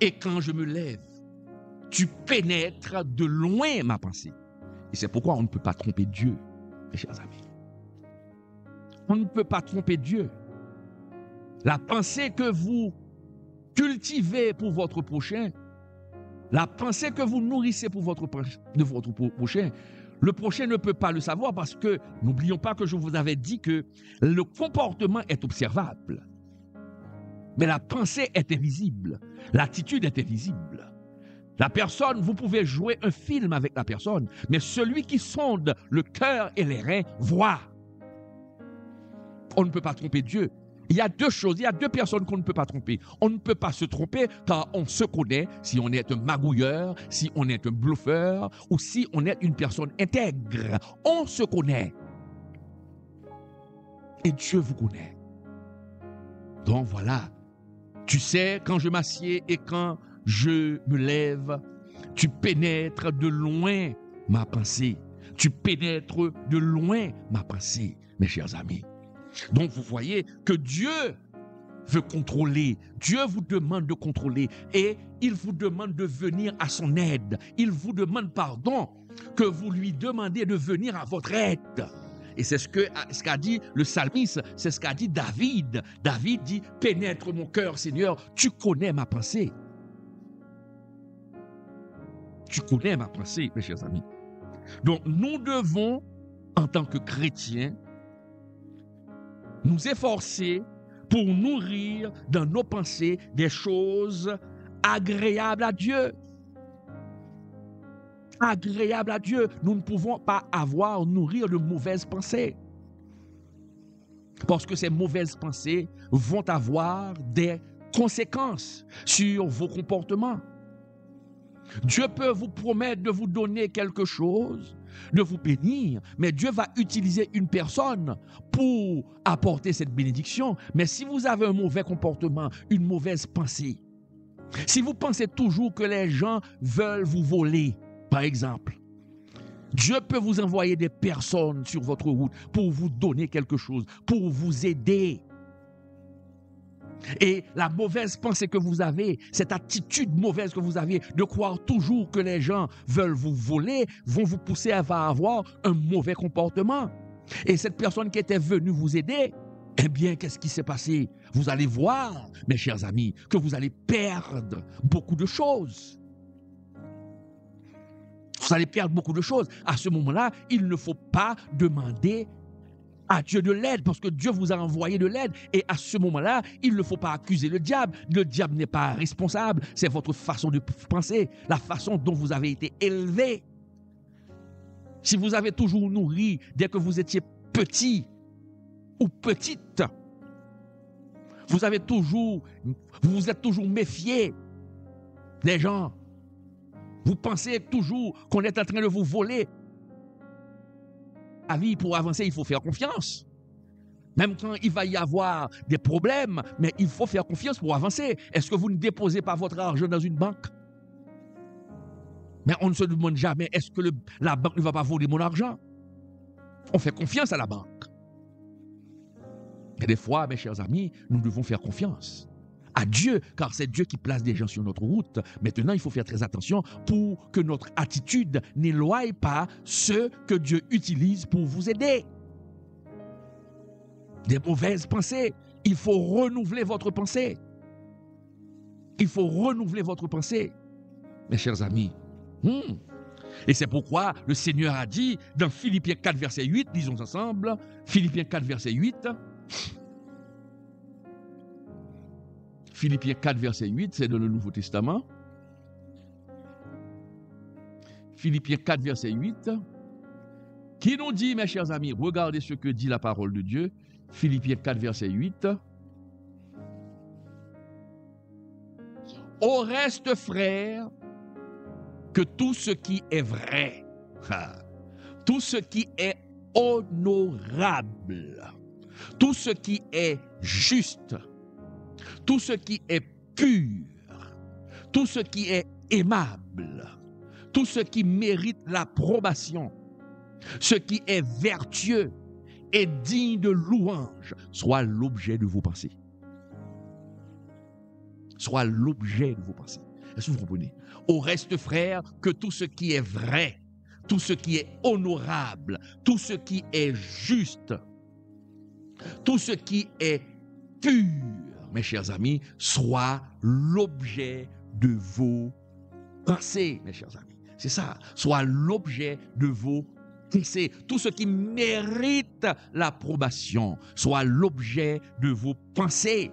A: et quand je me lève, tu pénètres de loin ma pensée. Et c'est pourquoi on ne peut pas tromper Dieu mes chers amis. On ne peut pas tromper Dieu. La pensée que vous cultivez pour votre prochain La pensée que vous nourrissez pour votre, de votre prochain, le prochain ne peut pas le savoir parce que, n'oublions pas que je vous avais dit que le comportement est observable. Mais la pensée est invisible. L'attitude est invisible. La personne, vous pouvez jouer un film avec la personne, mais celui qui sonde le cœur et les reins voit. On ne peut pas tromper Dieu. Il y a deux choses, il y a deux personnes qu'on ne peut pas tromper. On ne peut pas se tromper car on se connaît si on est un magouilleur, si on est un bluffeur ou si on est une personne intègre. On se connaît. Et Dieu vous connaît. Donc voilà. Tu sais, quand je m'assieds et quand je me lève, tu pénètres de loin ma pensée. Tu pénètres de loin ma pensée, mes chers amis. Donc vous voyez que Dieu veut contrôler. Dieu vous demande de contrôler et il vous demande de venir à son aide. Il vous demande pardon que vous lui demandez de venir à votre aide. Et c'est ce qu'a dit le psalmiste, c'est ce qu'a dit David. David dit, pénètre mon cœur, Seigneur, tu connais ma pensée. Tu connais ma pensée, mes chers amis. Donc nous devons, en tant que chrétiens, nous efforcer pour nourrir dans nos pensées des choses agréables à Dieu. Agréables à Dieu. Nous ne pouvons pas avoir, nourrir de mauvaises pensées. Parce que ces mauvaises pensées vont avoir des conséquences sur vos comportements. Dieu peut vous promettre de vous donner quelque chose, de vous bénir, mais Dieu va utiliser une personne pour apporter cette bénédiction. Mais si vous avez un mauvais comportement, une mauvaise pensée, si vous pensez toujours que les gens veulent vous voler, par exemple, Dieu peut vous envoyer des personnes sur votre route pour vous donner quelque chose, pour vous aider. Et la mauvaise pensée que vous avez, cette attitude mauvaise que vous avez de croire toujours que les gens veulent vous voler, vont vous pousser à avoir un mauvais comportement. Et cette personne qui était venue vous aider, eh bien, qu'est-ce qui s'est passé? Vous allez voir, mes chers amis, que vous allez perdre beaucoup de choses. Vous allez perdre beaucoup de choses. À ce moment-là, il ne faut pas demander à Dieu de l'aide parce que Dieu vous a envoyé de l'aide. Et à ce moment-là, il ne faut pas accuser le diable. Le diable n'est pas responsable. C'est votre façon de penser, la façon dont vous avez été élevé. Si vous avez toujours nourri dès que vous étiez petit ou petite, vous avez toujours, vous vous êtes toujours méfié des gens. Vous pensez toujours qu'on est en train de vous voler la vie, pour avancer, il faut faire confiance. Même quand il va y avoir des problèmes, mais il faut faire confiance pour avancer. Est-ce que vous ne déposez pas votre argent dans une banque? Mais on ne se demande jamais, est-ce que la banque ne va pas voler mon argent? On fait confiance à la banque. Et des fois, mes chers amis, nous devons faire confiance à Dieu, car c'est Dieu qui place des gens sur notre route. Maintenant, il faut faire très attention pour que notre attitude n'éloigne pas ceux que Dieu utilise pour vous aider. Des mauvaises pensées. Il faut renouveler votre pensée. Il faut renouveler votre pensée. Mes chers amis. Hmm. Et c'est pourquoi le Seigneur a dit dans Philippiens 4, verset 8, disons ensemble, Philippiens 4, verset 8, Philippiens 4, verset 8, c'est dans le Nouveau Testament. Philippiens 4, verset 8, qui nous dit, mes chers amis, regardez ce que dit la parole de Dieu. Philippiens 4, verset 8. Au reste, frère, que tout ce qui est vrai, tout ce qui est honorable, tout ce qui est juste, tout ce qui est pur, tout ce qui est aimable, tout ce qui mérite l'approbation, ce qui est vertueux et digne de louange, soit l'objet de vos pensées. Soit l'objet de vos pensées. Est-ce que vous comprenez? Au reste, frère, que tout ce qui est vrai, tout ce qui est honorable, tout ce qui est juste, tout ce qui est pur, mes chers amis, soit l'objet de vos pensées, mes chers amis. C'est ça. Soit l'objet de vos pensées. Tout ce qui mérite l'approbation soit l'objet de vos pensées.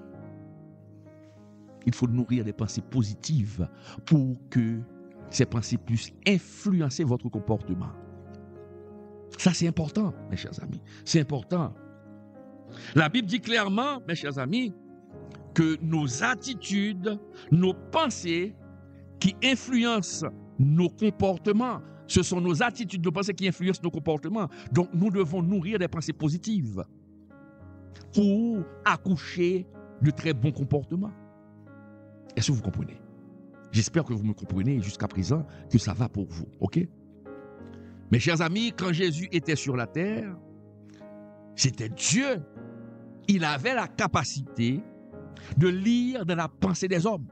A: Il faut nourrir des pensées positives pour que ces pensées puissent influencer votre comportement. Ça, c'est important, mes chers amis. C'est important. La Bible dit clairement, mes chers amis, que nos attitudes, nos pensées qui influencent nos comportements, ce sont nos attitudes, nos pensées qui influencent nos comportements. Donc nous devons nourrir des pensées positives pour accoucher de très bons comportements. Est-ce que vous comprenez? J'espère que vous me comprenez jusqu'à présent que ça va pour vous, ok? Mes chers amis, quand Jésus était sur la terre, c'était Dieu. Il avait la capacité de lire dans la pensée des hommes.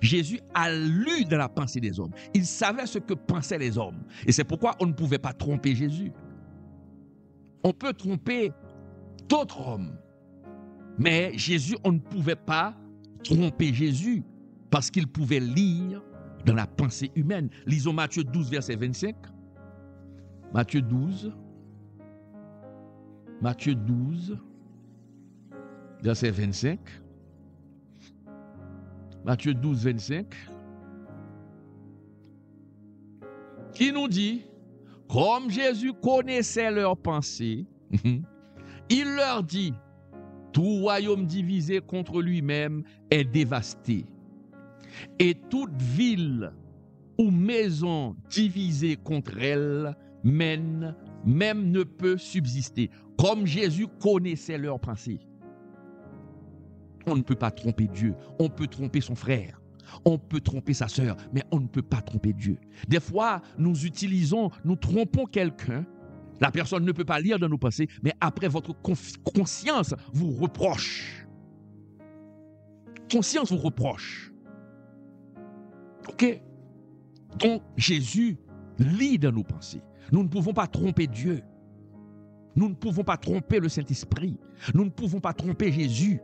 A: Jésus a lu dans la pensée des hommes. Il savait ce que pensaient les hommes. Et c'est pourquoi on ne pouvait pas tromper Jésus. On peut tromper d'autres hommes. Mais Jésus, on ne pouvait pas tromper Jésus parce qu'il pouvait lire dans la pensée humaine. Lisons Matthieu 12, verset 25. Matthieu 12. Matthieu 12, verset 25. Matthieu 12, 25. Qui nous dit, comme Jésus connaissait leurs pensées, (laughs) il leur dit, tout royaume divisé contre lui-même est dévasté. Et toute ville ou maison divisée contre elle mène, même ne peut subsister. Comme Jésus connaissait leurs pensées. On ne peut pas tromper Dieu. On peut tromper son frère. On peut tromper sa sœur, mais on ne peut pas tromper Dieu. Des fois, nous utilisons, nous trompons quelqu'un. La personne ne peut pas lire dans nos pensées, mais après votre conscience vous reproche. Conscience vous reproche. Ok? Donc Jésus lit dans nos pensées. Nous ne pouvons pas tromper Dieu. Nous ne pouvons pas tromper le Saint-Esprit. Nous ne pouvons pas tromper Jésus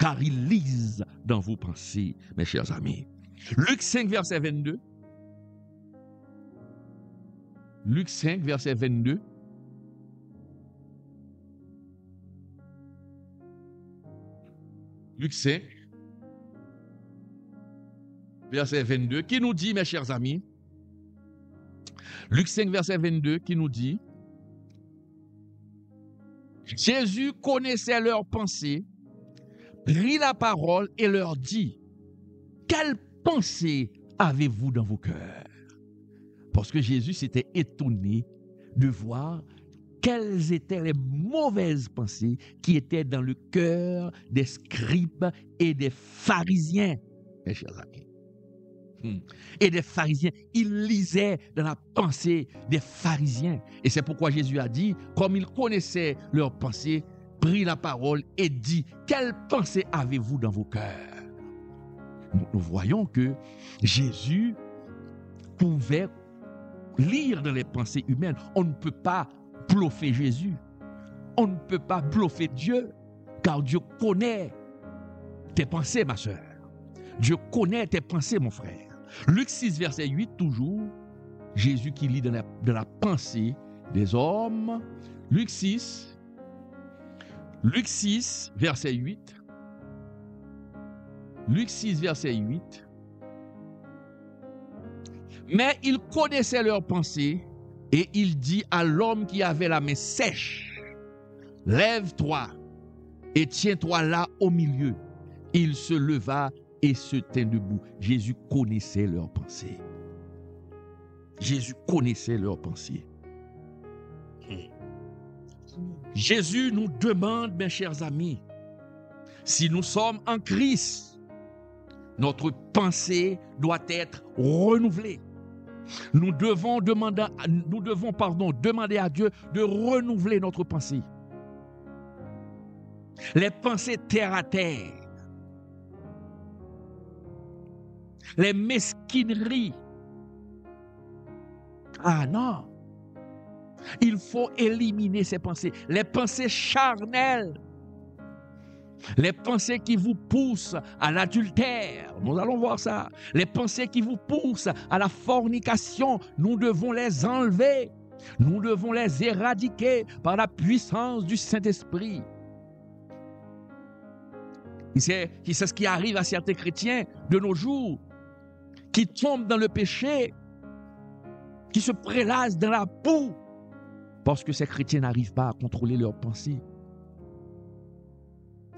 A: car ils lisent dans vos pensées, mes chers amis. Luc 5, verset 22. Luc 5, verset 22. Luc 5, verset 22, qui nous dit, mes chers amis, Luc 5, verset 22, qui nous dit, Jésus connaissait leurs pensées prit la parole et leur dit, quelle pensée avez-vous dans vos cœurs? Parce que Jésus s'était étonné de voir quelles étaient les mauvaises pensées qui étaient dans le cœur des scribes et des pharisiens. Hmm. Et des pharisiens, il lisait dans la pensée des pharisiens. Et c'est pourquoi Jésus a dit, comme il connaissait leurs pensées, prit la parole et dit, quelle pensée avez-vous dans vos cœurs? Nous, voyons que Jésus pouvait lire dans les pensées humaines. On ne peut pas bluffer Jésus. On ne peut pas bluffer Dieu, car Dieu connaît tes pensées, ma soeur. Dieu connaît tes pensées, mon frère. Luc 6, verset 8, toujours, Jésus qui lit dans la pensée des hommes. Luc 6, Luc 6, verset 8. Luc 6, verset 8. Mais il connaissait leurs pensées et il dit à l'homme qui avait la main sèche, lève-toi et tiens-toi là au milieu. Il se leva et se tint debout. Jésus connaissait leurs pensées. Jésus connaissait leurs pensées. Jésus nous demande, mes chers amis, si nous sommes en Christ, notre pensée doit être renouvelée. Nous devons demander, demander à Dieu de renouveler notre pensée. Les pensées terre à terre, les mesquineries. Ah non, il faut éliminer ces pensées, les pensées charnelles. Les pensées qui vous poussent à l'adultère, nous allons voir ça. Les pensées qui vous poussent à la fornication, nous devons les enlever. Nous devons les éradiquer par la puissance du Saint-Esprit. C'est ce qui arrive à certains chrétiens de nos jours, qui tombent dans le péché, qui se prélasent dans la boue, parce que ces chrétiens n'arrivent pas à contrôler leurs pensées.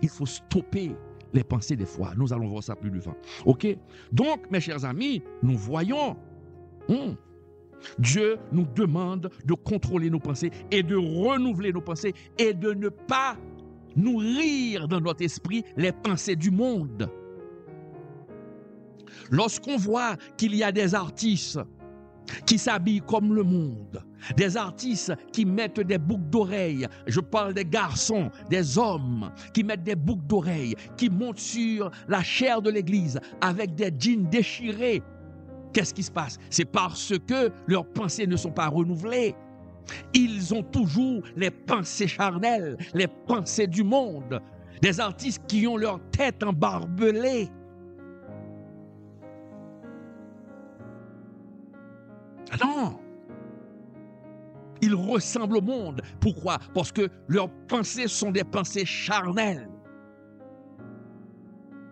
A: Il faut stopper les pensées des fois. Nous allons voir ça plus devant. OK? Donc, mes chers amis, nous voyons. Hmm, Dieu nous demande de contrôler nos pensées et de renouveler nos pensées et de ne pas nourrir dans notre esprit les pensées du monde. Lorsqu'on voit qu'il y a des artistes qui s'habillent comme le monde, des artistes qui mettent des boucles d'oreilles, je parle des garçons, des hommes qui mettent des boucles d'oreilles, qui montent sur la chair de l'église avec des jeans déchirés. Qu'est-ce qui se passe? C'est parce que leurs pensées ne sont pas renouvelées. Ils ont toujours les pensées charnelles, les pensées du monde. Des artistes qui ont leur tête embarbelée. Ah non Ils ressemblent au monde. Pourquoi? Parce que leurs pensées sont des pensées charnelles.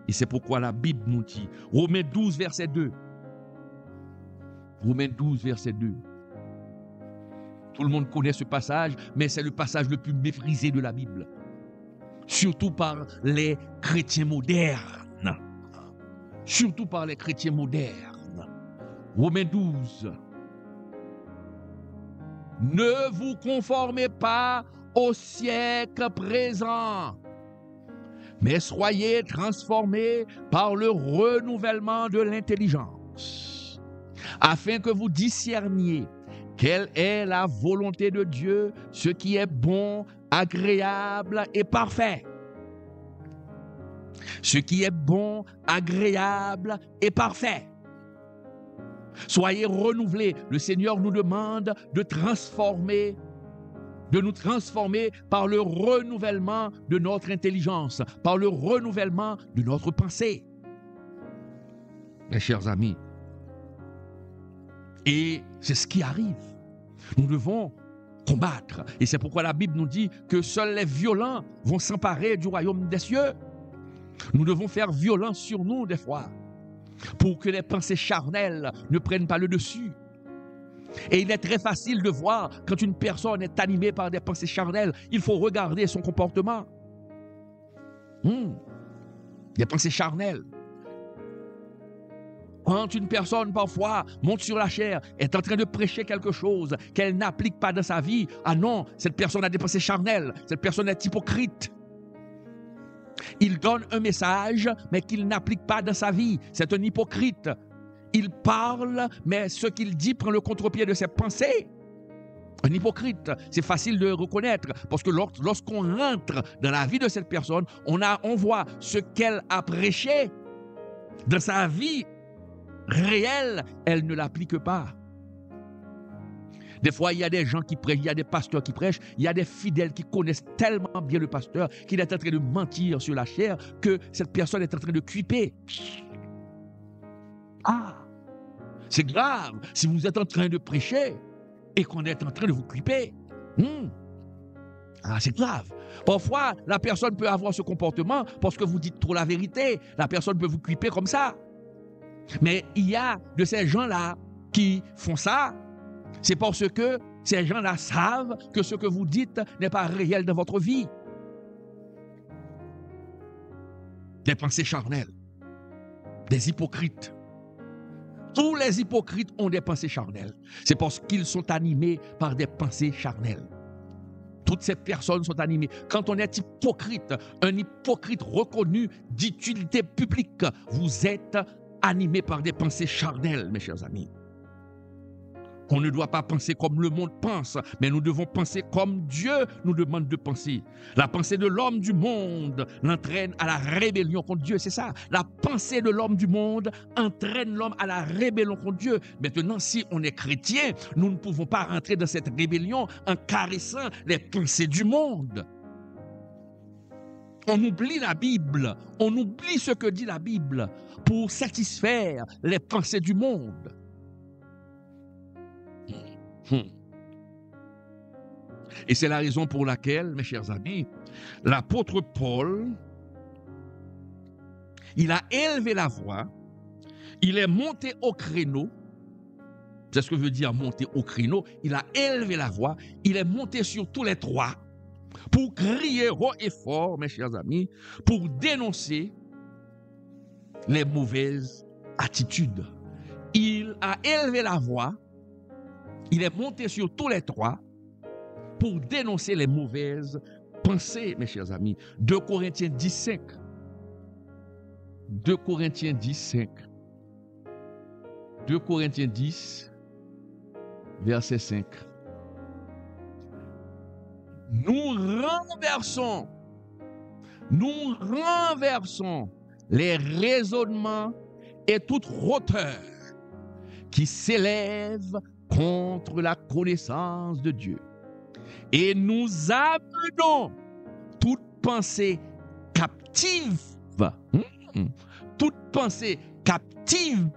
A: Et c'est pourquoi la Bible nous dit, Romains 12, verset 2. Romains 12, verset 2. Tout le monde connaît ce passage, mais c'est le passage le plus méprisé de la Bible. Surtout par les chrétiens modernes. Surtout par les chrétiens modernes. Romains 12. Ne vous conformez pas au siècle présent, mais soyez transformés par le renouvellement de l'intelligence, afin que vous discerniez quelle est la volonté de Dieu, ce qui est bon, agréable et parfait. Ce qui est bon, agréable et parfait. Soyez renouvelés. Le Seigneur nous demande de transformer, de nous transformer par le renouvellement de notre intelligence, par le renouvellement de notre pensée. Mes chers amis, et c'est ce qui arrive. Nous devons combattre. Et c'est pourquoi la Bible nous dit que seuls les violents vont s'emparer du royaume des cieux. Nous devons faire violence sur nous des fois pour que les pensées charnelles ne prennent pas le dessus. Et il est très facile de voir quand une personne est animée par des pensées charnelles, il faut regarder son comportement. Hmm. Des pensées charnelles. Quand une personne parfois monte sur la chair, est en train de prêcher quelque chose qu'elle n'applique pas dans sa vie, ah non, cette personne a des pensées charnelles, cette personne est hypocrite. Il donne un message, mais qu'il n'applique pas dans sa vie. C'est un hypocrite. Il parle, mais ce qu'il dit prend le contre-pied de ses pensées. Un hypocrite, c'est facile de reconnaître parce que lorsqu'on rentre dans la vie de cette personne, on, voit ce qu'elle a prêché dans sa vie réelle, elle ne l'applique pas. Des fois, il y a des gens qui prêchent, il y a des pasteurs qui prêchent, il y a des fidèles qui connaissent tellement bien le pasteur qu'il est en train de mentir sur la chair que cette personne est en train de cuiper. Ah, c'est grave si vous êtes en train de prêcher et qu'on est en train de vous cuiper. Hmm. Ah, c'est grave. Parfois, la personne peut avoir ce comportement parce que vous dites trop la vérité. La personne peut vous cuiper comme ça. Mais il y a de ces gens-là qui font ça, c'est parce que ces gens-là savent que ce que vous dites n'est pas réel dans votre vie. Des pensées charnelles, des hypocrites. Tous les hypocrites ont des pensées charnelles. C'est parce qu'ils sont animés par des pensées charnelles. Toutes ces personnes sont animées. Quand on est hypocrite, un hypocrite reconnu d'utilité publique, vous êtes animé par des pensées charnelles, mes chers amis. On ne doit pas penser comme le monde pense, mais nous devons penser comme Dieu nous demande de penser. La pensée de l'homme du monde l'entraîne à la rébellion contre Dieu, c'est ça. La pensée de l'homme du monde entraîne l'homme à la rébellion contre Dieu. Maintenant, si on est chrétien, nous ne pouvons pas rentrer dans cette rébellion en caressant les pensées du monde. On oublie la Bible, on oublie ce que dit la Bible pour satisfaire les pensées du monde. Hmm. Et c'est la raison pour laquelle, mes chers amis, l'apôtre Paul, il a élevé la voix, il est monté au créneau, c'est ce que veut dire monter au créneau, il a élevé la voix, il est monté sur tous les trois pour crier haut et fort, mes chers amis, pour dénoncer les mauvaises attitudes. Il a élevé la voix, il est monté sur tous les trois pour dénoncer les mauvaises pensées, mes chers amis. 2 Corinthiens 10, 5. 2 Corinthiens 10, 5. 2 Corinthiens 10, verset 5. Nous renversons, nous renversons les raisonnements et toute hauteur qui s'élève contre la connaissance de Dieu. Et nous amenons toute pensée captive, hmm, toute pensée captive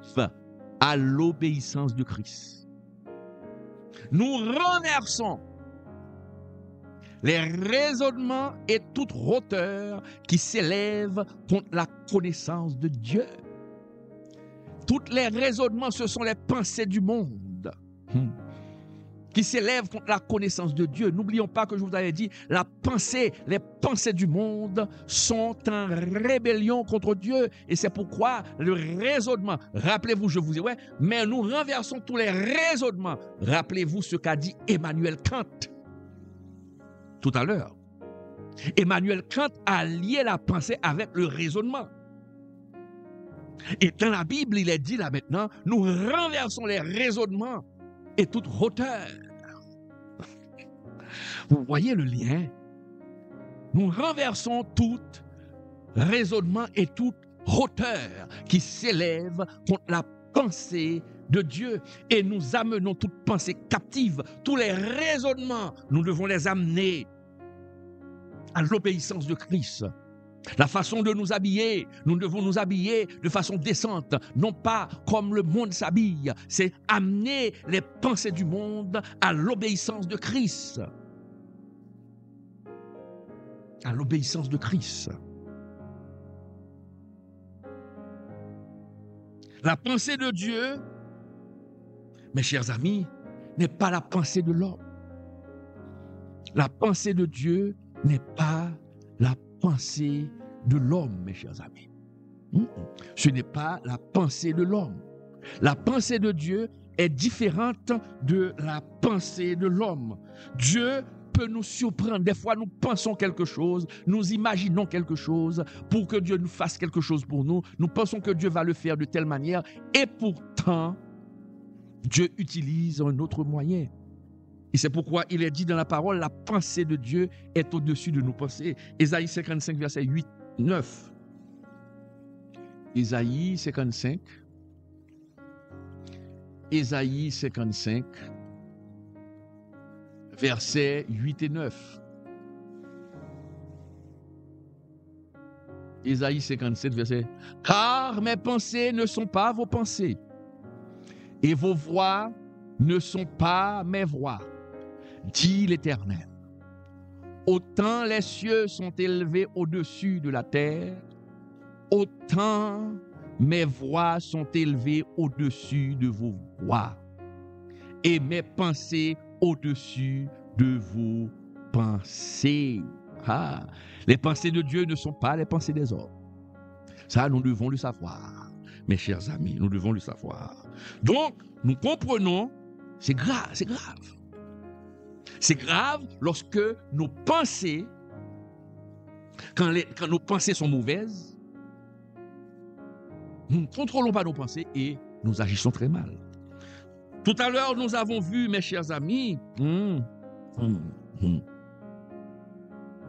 A: à l'obéissance de Christ. Nous renversons les raisonnements et toute hauteur qui s'élèvent contre la connaissance de Dieu. Tous les raisonnements, ce sont les pensées du monde. Hmm. qui s'élèvent contre la connaissance de Dieu. N'oublions pas que je vous avais dit, la pensée, les pensées du monde sont en rébellion contre Dieu. Et c'est pourquoi le raisonnement, rappelez-vous, je vous ai ouais, mais nous renversons tous les raisonnements. Rappelez-vous ce qu'a dit Emmanuel Kant tout à l'heure. Emmanuel Kant a lié la pensée avec le raisonnement. Et dans la Bible, il est dit là maintenant, nous renversons les raisonnements et toute hauteur. Vous voyez le lien? Nous renversons tout raisonnement et toute hauteur qui s'élève contre la pensée de Dieu et nous amenons toute pensée captive, tous les raisonnements, nous devons les amener à l'obéissance de Christ. La façon de nous habiller, nous devons nous habiller de façon décente, non pas comme le monde s'habille. C'est amener les pensées du monde à l'obéissance de Christ. À l'obéissance de Christ. La pensée de Dieu, mes chers amis, n'est pas la pensée de l'homme. La pensée de Dieu n'est pas la pensée de l'homme, mes chers amis. Hmm? Ce n'est pas la pensée de l'homme. La pensée de Dieu est différente de la pensée de l'homme. Dieu peut nous surprendre. Des fois, nous pensons quelque chose, nous imaginons quelque chose pour que Dieu nous fasse quelque chose pour nous. Nous pensons que Dieu va le faire de telle manière et pourtant, Dieu utilise un autre moyen. Et c'est pourquoi il est dit dans la parole, la pensée de Dieu est au-dessus de nos pensées. Ésaïe 55, verset 8, 9. Ésaïe 55. Ésaïe 55, versets 8 et 9. Ésaïe 57, verset. Car mes pensées ne sont pas vos pensées, et vos voix ne sont pas mes voix dit l'Éternel. Autant les cieux sont élevés au-dessus de la terre, autant mes voix sont élevées au-dessus de vos voix, et mes pensées au-dessus de vos pensées. Ah, les pensées de Dieu ne sont pas les pensées des hommes. Ça, nous devons le savoir, mes chers amis, nous devons le savoir. Donc, nous comprenons, c'est grave, c'est grave. C'est grave lorsque nos pensées, quand, nos pensées sont mauvaises, nous ne contrôlons pas nos pensées et nous agissons très mal. Tout à l'heure, nous avons vu, mes chers amis, hum, hum, hum,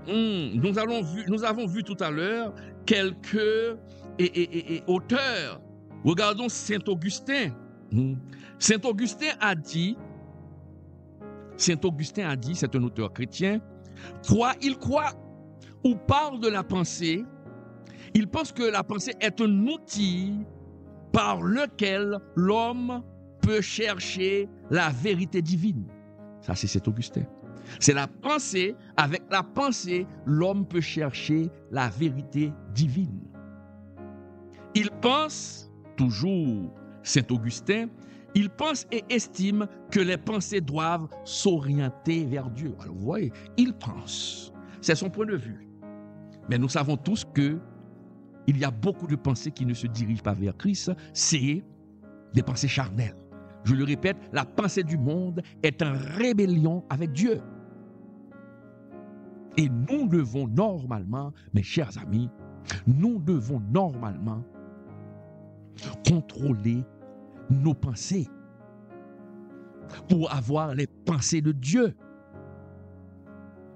A: nous, avons vu, nous avons vu tout à l'heure quelques auteurs. Regardons Saint Augustin. Saint Augustin a dit Saint Augustin a dit, c'est un auteur chrétien, quoi il croit ou parle de la pensée, il pense que la pensée est un outil par lequel l'homme peut chercher la vérité divine. Ça, c'est cet Augustin. C'est la pensée, avec la pensée, l'homme peut chercher la vérité divine. Il pense, toujours Saint Augustin, il pense et estime que les pensées doivent s'orienter vers Dieu. Alors vous voyez, il pense. C'est son point de vue. Mais nous savons tous que il y a beaucoup de pensées qui ne se dirigent pas vers Christ. C'est des pensées charnelles. Je le répète, la pensée du monde est en rébellion avec Dieu. Et nous devons normalement, mes chers amis, nous devons normalement contrôler nos pensées pour avoir les pensées de Dieu,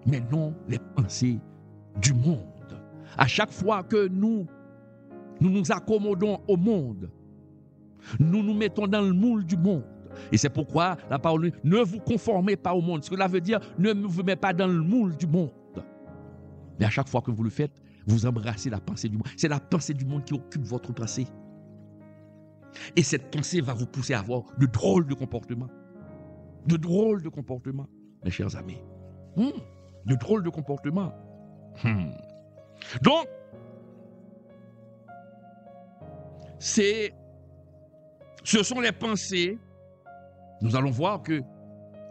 A: mais non les pensées du monde. À chaque fois que nous nous, nous accommodons au monde, nous nous mettons dans le moule du monde. Et c'est pourquoi la parole dit, ne vous conformez pas au monde. Cela veut dire, ne vous mettez pas dans le moule du monde. Mais à chaque fois que vous le faites, vous embrassez la pensée du monde. C'est la pensée du monde qui occupe votre pensée. Et cette pensée va vous pousser à avoir de drôles de comportements. De drôles de comportements, mes chers amis. Hmm, de drôles de comportements. Hmm. Donc, c'est, ce sont les pensées. Nous allons voir que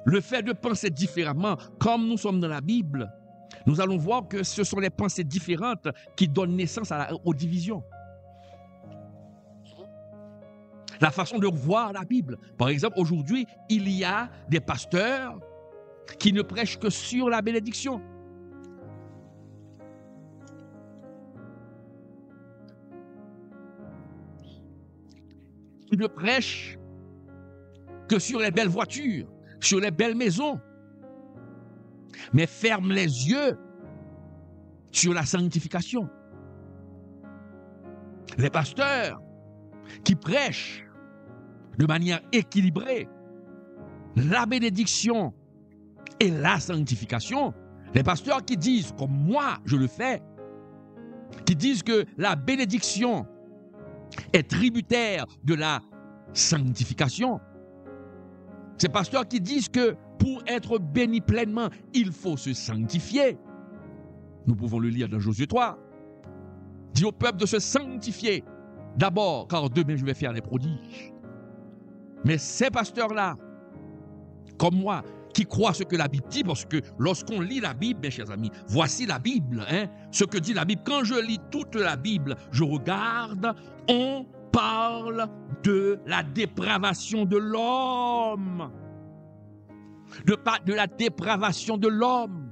A: le fait de penser différemment, comme nous sommes dans la Bible, nous allons voir que ce sont les pensées différentes qui donnent naissance aux divisions. La façon de voir la Bible. Par exemple, aujourd'hui, il y a des pasteurs qui ne prêchent que sur la bénédiction. Qui ne prêchent que sur les belles voitures, sur les belles maisons, mais ferme les yeux sur la sanctification. Les pasteurs qui prêchent de manière équilibrée la bénédiction et la sanctification, les pasteurs qui disent, comme moi je le fais, qui disent que la bénédiction est tributaire de la sanctification, ces pasteurs qui disent que pour être béni pleinement, il faut se sanctifier. Nous pouvons le lire dans Josué 3. Dit au peuple de se sanctifier. D'abord, car demain je vais faire les prodiges. Mais ces pasteurs-là, comme moi, qui croient ce que la Bible dit, parce que lorsqu'on lit la Bible, mes chers amis, voici la Bible, hein, ce que dit la Bible. Quand je lis toute la Bible, je regarde, on parle de la dépravation de l'homme de, la dépravation de l'homme.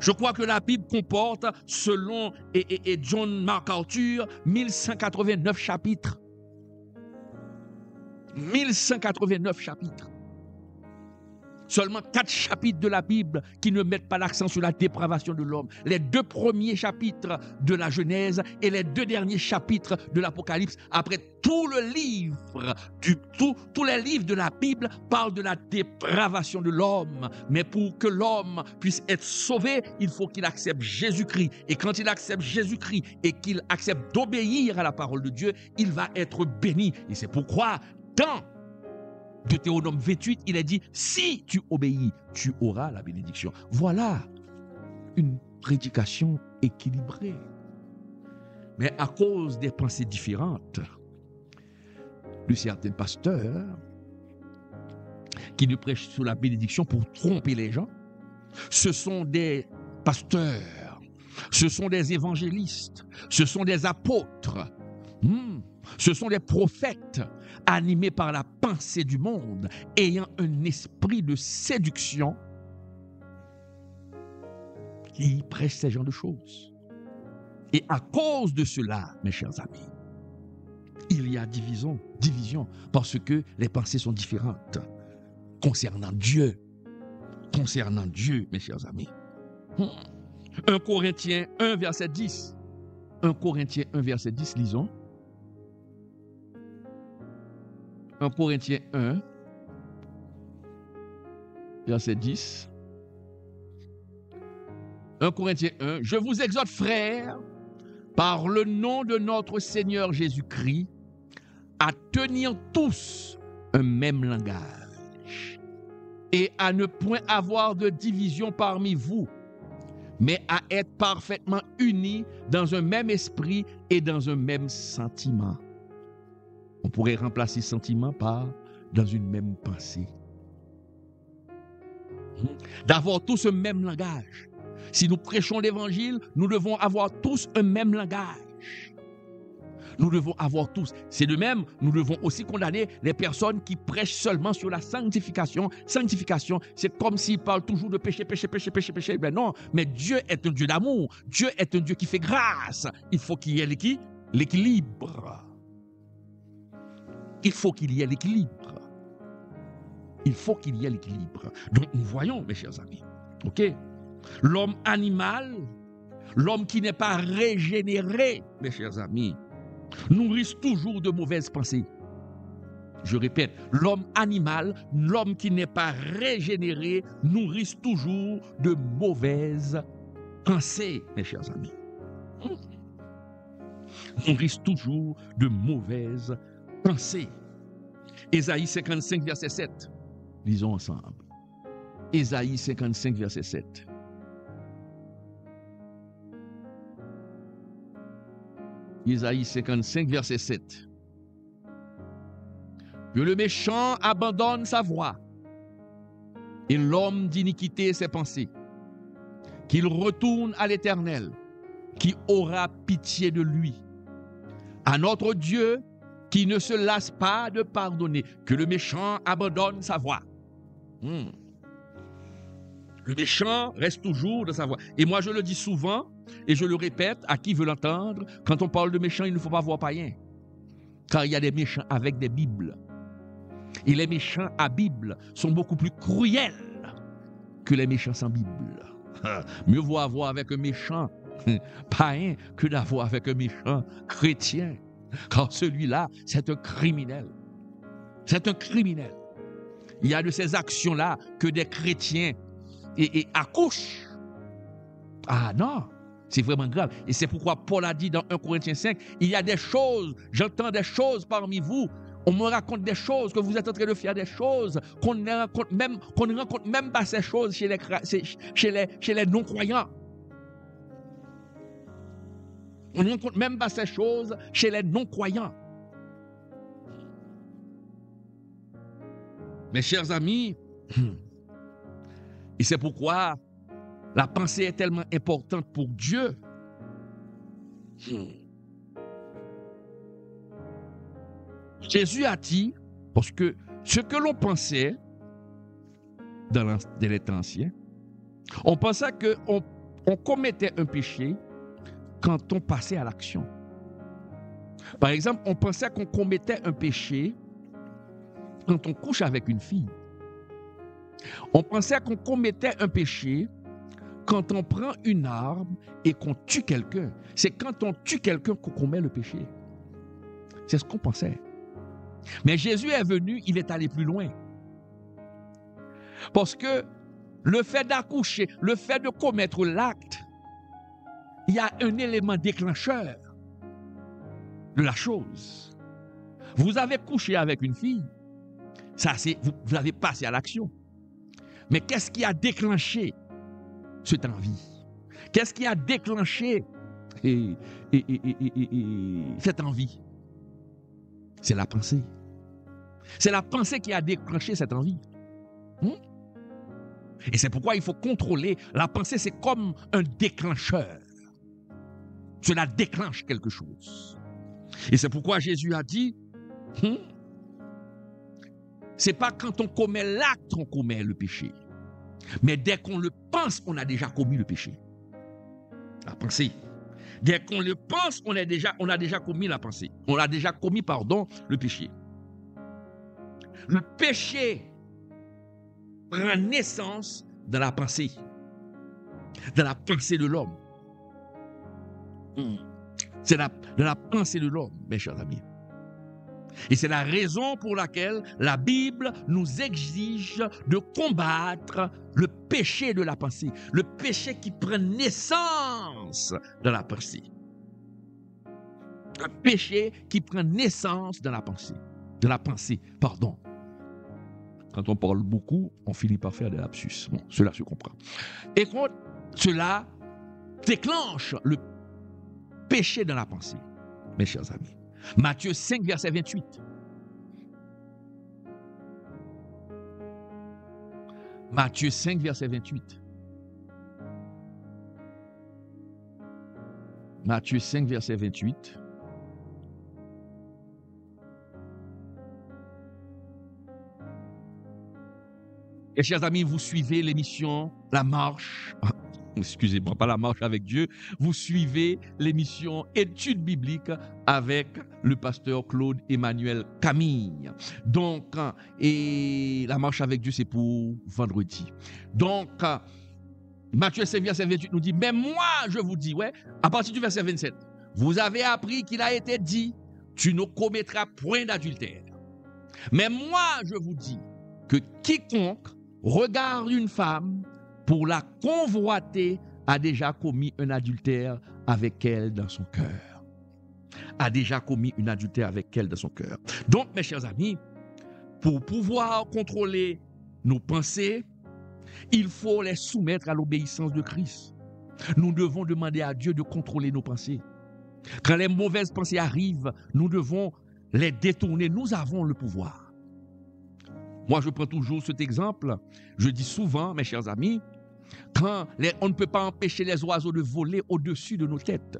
A: Je crois que la Bible comporte, selon et, John MacArthur, 1189 chapitres. 1189 chapitres. Seulement quatre chapitres de la Bible qui ne mettent pas l'accent sur la dépravation de l'homme. Les deux premiers chapitres de la Genèse et les deux derniers chapitres de l'Apocalypse. Après tout le livre, tous les livres de la Bible parlent de la dépravation de l'homme. Mais pour que l'homme puisse être sauvé, il faut qu'il accepte Jésus-Christ. Et quand il accepte Jésus-Christ et qu'il accepte d'obéir à la parole de Dieu, il va être béni. Et c'est pourquoi dans Deutéronome 28, il a dit, si tu obéis, tu auras la bénédiction. Voilà une prédication équilibrée. Mais à cause des pensées différentes de certains pasteurs qui ne prêchent sur la bénédiction pour tromper les gens, ce sont des pasteurs, ce sont des évangélistes, ce sont des apôtres, hmm, ce sont des prophètes animés par la pensée du monde, ayant un esprit de séduction qui prêche ces genres de choses. Et à cause de cela, mes chers amis, il y a division, division, parce que les pensées sont différentes concernant Dieu. Concernant Dieu, mes chers amis. 1 Corinthiens 1, verset 10. 1 Corinthiens 1, verset 10, lisons. 1 Corinthiens 1, verset 10. 1 Corinthiens 1, je vous exhorte, frères, par le nom de notre Seigneur Jésus-Christ, à tenir tous un même langage et à ne point avoir de division parmi vous, mais à être parfaitement unis dans un même esprit et dans un même sentiment. On pourrait remplacer sentiment par dans une même pensée. D'avoir tous un même langage. Si nous prêchons l'évangile, nous devons avoir tous un même langage. Nous devons avoir tous. C'est de même, nous devons aussi condamner les personnes qui prêchent seulement sur la sanctification. Sanctification, c'est comme s'ils parlent toujours de péché, péché, péché, péché, péché. Ben non, mais Dieu est un Dieu d'amour. Dieu est un Dieu qui fait grâce. Il faut qu'il y ait l'équilibre. Il faut qu'il y ait l'équilibre. Il faut qu'il y ait l'équilibre. Donc nous voyons, mes chers amis, ok, l'homme animal, l'homme qui n'est pas régénéré, mes chers amis, nourrissent toujours de mauvaises pensées. Je répète, l'homme animal, l'homme qui n'est pas régénéré, nourrissent toujours de mauvaises pensées, mes chers amis. Nourrissent toujours de mauvaises pensées. Ésaïe 55, verset 7. Lisons ensemble. Ésaïe 55, verset 7. Isaïe 55, verset 7. Que le méchant abandonne sa voie et l'homme d'iniquité ses pensées, qu'il retourne à l'Éternel, qui aura pitié de lui, à notre Dieu qui ne se lasse pas de pardonner, que le méchant abandonne sa voie. Hmm. Le méchant reste toujours dans sa voie. Et moi, je le dis souvent, et je le répète à qui veut l'entendre, quand on parle de méchants, il ne faut pas voir païen. Car il y a des méchants avec des Bibles. Et les méchants à Bible sont beaucoup plus cruels que les méchants sans Bible. (laughs) Mieux vaut avoir avec un méchant (laughs) païen que d'avoir avec un méchant chrétien. Car celui-là, c'est un criminel. C'est un criminel. Il y a de ces actions-là que des chrétiens et, accouchent. Ah non, c'est vraiment grave. Et c'est pourquoi Paul a dit dans 1 Corinthiens 5, il y a des choses, j'entends des choses parmi vous. On me raconte des choses, que vous êtes en train de faire des choses, qu'on ne rencontre même, qu'on ne rencontre même pas ces choses les, chez les non-croyants. On ne rencontre même pas ces choses chez les non-croyants. Mes chers amis, (clears throat) et c'est pourquoi la pensée est tellement importante pour Dieu. Jésus a dit, parce que ce que l'on pensait dans les temps anciens, on pensait qu'on on commettait un péché quand on passait à l'action. Par exemple, on pensait qu'on commettait un péché quand on couche avec une fille. On pensait qu'on commettait un péché quand on prend une arme et qu'on tue quelqu'un. C'est quand on tue quelqu'un qu'on commet le péché. C'est ce qu'on pensait. Mais Jésus est venu, il est allé plus loin. Parce que le fait d'accoucher, le fait de commettre l'acte, il y a un élément déclencheur de la chose. Vous avez couché avec une fille, ça c'est vous, vous avez passé à l'action. Mais qu'est-ce qui a déclenché cette envie? Qu'est-ce qui a déclenché cette envie? C'est la pensée. C'est la pensée qui a déclenché cette envie. Hmm? Et c'est pourquoi il faut contrôler. La pensée, c'est comme un déclencheur. Cela déclenche quelque chose. Et c'est pourquoi Jésus a dit, hmm, c'est pas quand on commet l'acte qu'on commet le péché. Mais dès qu'on le pense, on a déjà commis le péché. La pensée. Dès qu'on le pense, on, on a déjà commis la pensée. On a déjà commis, pardon, le péché. Le péché prend naissance dans la pensée. Dans la pensée de l'homme. Hmm. C'est dans la pensée de l'homme, mes chers amis. Et c'est la raison pour laquelle la Bible nous exige de combattre le péché de la pensée, le péché qui prend naissance dans la pensée. Un péché qui prend naissance dans la pensée, de la pensée, pardon. Quand on parle beaucoup, on finit par faire des lapsus. Bon, cela se comprend. Et quand cela déclenche le péché dans la pensée, mes chers amis. Matthieu 5, verset 28. Matthieu 5, verset 28. Matthieu 5, verset 28. Et chers amis, vous suivez l'émission La Marche excusez-moi, pas la marche avec Dieu, vous suivez l'émission Études bibliques avec le pasteur Claude Emmanuel Camille. Donc, et la marche avec Dieu, c'est pour vendredi. Donc, Matthieu 5, verset 28 nous dit, mais moi, je vous dis, ouais, à partir du verset 27, vous avez appris qu'il a été dit, tu ne commettras point d'adultère. Mais moi, je vous dis que quiconque regarde une femme pour la convoiter, a déjà commis un adultère avec elle dans son cœur. A déjà commis un adultère avec elle dans son cœur. Donc, mes chers amis, pour pouvoir contrôler nos pensées, il faut les soumettre à l'obéissance de Christ. Nous devons demander à Dieu de contrôler nos pensées. Quand les mauvaises pensées arrivent, nous devons les détourner. Nous avons le pouvoir. Moi, je prends toujours cet exemple. Je dis souvent, mes chers amis, quand on ne peut pas empêcher les oiseaux de voler au-dessus de nos têtes.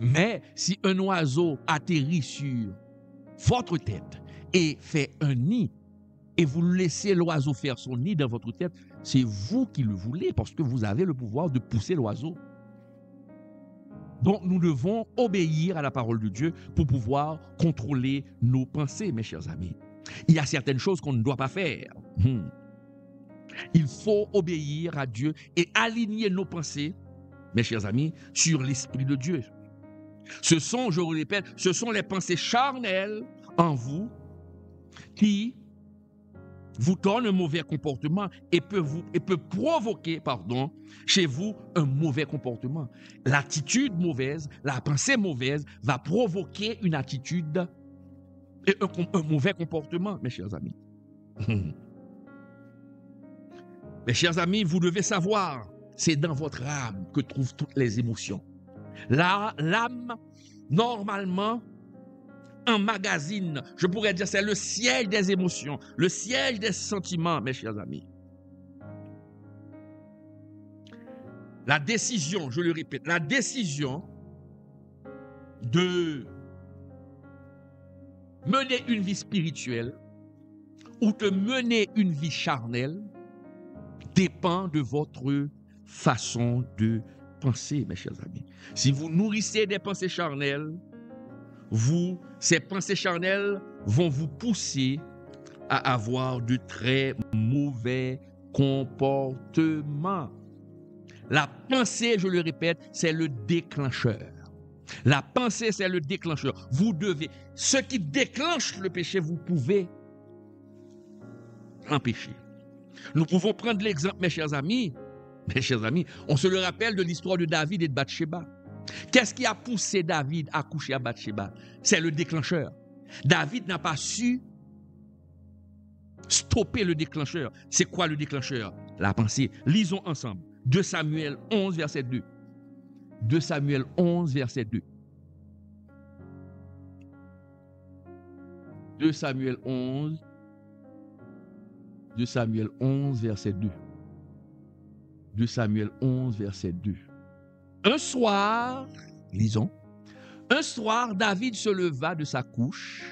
A: Mais si un oiseau atterrit sur votre tête et fait un nid, et vous laissez l'oiseau faire son nid dans votre tête, c'est vous qui le voulez parce que vous avez le pouvoir de pousser l'oiseau. Donc nous devons obéir à la parole de Dieu pour pouvoir contrôler nos pensées, mes chers amis. Il y a certaines choses qu'on ne doit pas faire. Hmm. Il faut obéir à Dieu et aligner nos pensées, mes chers amis, sur l'Esprit de Dieu. Ce sont, je vous répète, ce sont les pensées charnelles en vous qui vous donnent un mauvais comportement et peut, vous, et peut provoquer pardon, chez vous un mauvais comportement. L'attitude mauvaise, la pensée mauvaise va provoquer une attitude et un, un mauvais comportement, mes chers amis. (laughs) Mes chers amis, vous devez savoir, c'est dans votre âme que trouvent toutes les émotions. L'âme, normalement, magazine, je pourrais dire, c'est le siège des émotions, le siège des sentiments, mes chers amis. La décision, je le répète, la décision de mener une vie spirituelle ou de mener une vie charnelle dépend de votre façon de penser, mes chers amis. Si vous nourrissez des pensées charnelles, vous, ces pensées charnelles vont vous pousser à avoir de très mauvais comportements. La pensée, je le répète, c'est le déclencheur. La pensée, c'est le déclencheur. Vous devez, ce qui déclenche le péché, vous pouvez empêcher. Nous pouvons prendre l'exemple, mes chers amis, mes chers amis, on se le rappelle de l'histoire de David et de Bathsheba. Qu'est-ce qui a poussé David à coucher à Bathsheba? C'est le déclencheur. David n'a pas su stopper le déclencheur. C'est quoi le déclencheur? La pensée. Lisons ensemble. 2 Samuel 11, verset 2. 2 Samuel 11, verset 2. 2 Samuel 11, de Samuel 11, verset 2. De Samuel 11, verset 2. Un soir, lisons, un soir, David se leva de sa couche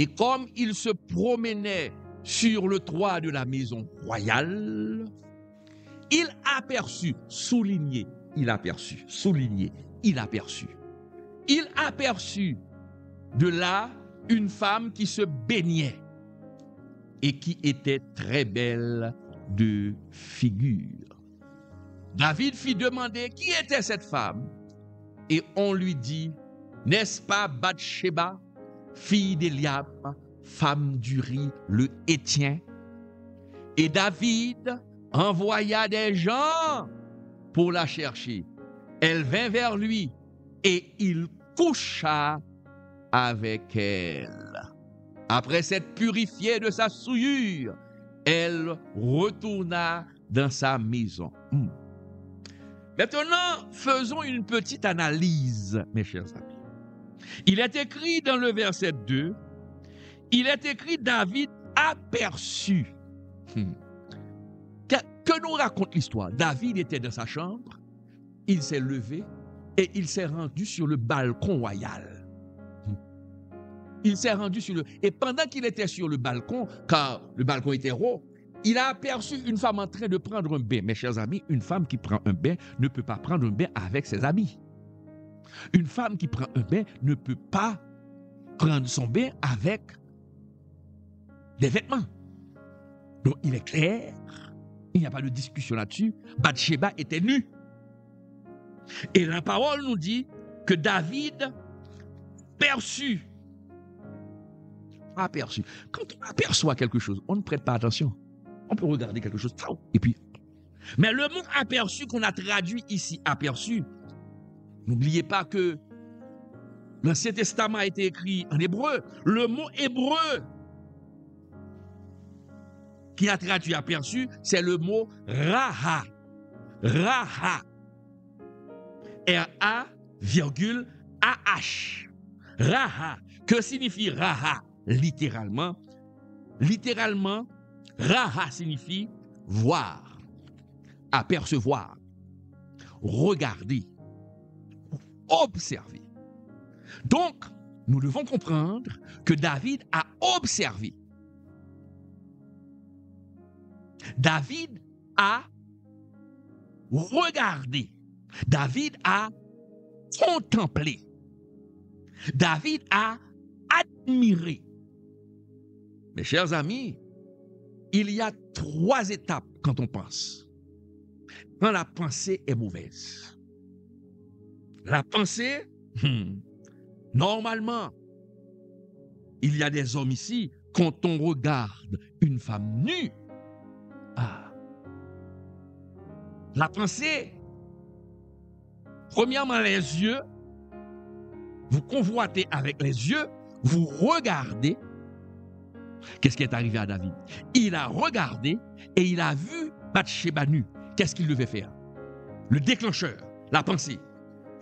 A: et comme il se promenait sur le toit de la maison royale, il aperçut, souligné, il aperçut, souligné, il aperçut. Il aperçut de là une femme qui se baignait et qui était très belle de figure. David fit demander qui était cette femme et on lui dit N'est-ce pas Bathsheba, fille d'Eliab, femme d'Uri, le Hétien Et David envoya des gens pour la chercher. Elle vint vers lui et il coucha avec elle. Après s'être purifiée de sa souillure, elle retourna dans sa maison. Hmm. Maintenant, faisons une petite analyse, mes chers amis. Il est écrit dans le verset 2, il est écrit David aperçu. Hmm. Que, que nous raconte l'histoire David était dans sa chambre, il s'est levé et il s'est rendu sur le balcon royal. Il s'est rendu sur le... Et pendant qu'il était sur le balcon, car le balcon était haut, il a aperçu une femme en train de prendre un bain. Mes chers amis, une femme qui prend un bain ne peut pas prendre un bain avec ses amis. Une femme qui prend un bain ne peut pas prendre son bain avec des vêtements. Donc il est clair, il n'y a pas de discussion là-dessus, Bathsheba était nue. Et la parole nous dit que David perçut, aperçu. Quand on aperçoit quelque chose, on ne prête pas attention. On peut regarder quelque chose, et puis. Mais le mot aperçu qu'on a traduit ici, aperçu, n'oubliez pas que l'Ancien Testament a été écrit en hébreu. Le mot hébreu qui a traduit aperçu, c'est le mot raha. Raha. R-A, virgule, A-H. Raha. Que signifie raha? Littéralement Littéralement, raha signifie voir, apercevoir, regarder, observer. Donc, nous devons comprendre que David a observé. David a regardé. David a contemplé. David a admiré. Mes chers amis, il y a trois étapes quand on pense. Quand la pensée est mauvaise. La pensée, hmm, normalement, il y a des hommes ici, quand on regarde une femme nue, ah, la pensée, premièrement les yeux, vous convoitez avec les yeux, vous regardez. Qu'est-ce qui est arrivé à David? Il a regardé et il a vu Bathsheba nue. Qu'est-ce qu'il devait faire? Le déclencheur, la pensée.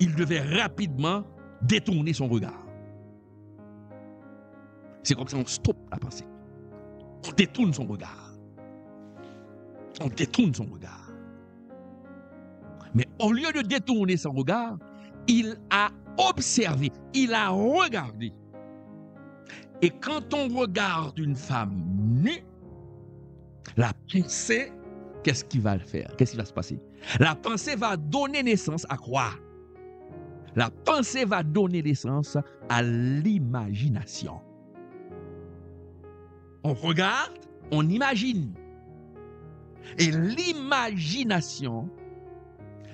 A: Il devait rapidement détourner son regard. C'est comme ça on stoppe la pensée. On détourne son regard. On détourne son regard. Mais au lieu de détourner son regard, il a observé, il a regardé. Et quand on regarde une femme nue, la pensée, qu'est-ce qui va faire? Qu'est-ce qui va se passer? La pensée va donner naissance à quoi? La pensée va donner naissance à l'imagination. On regarde, on imagine. Et l'imagination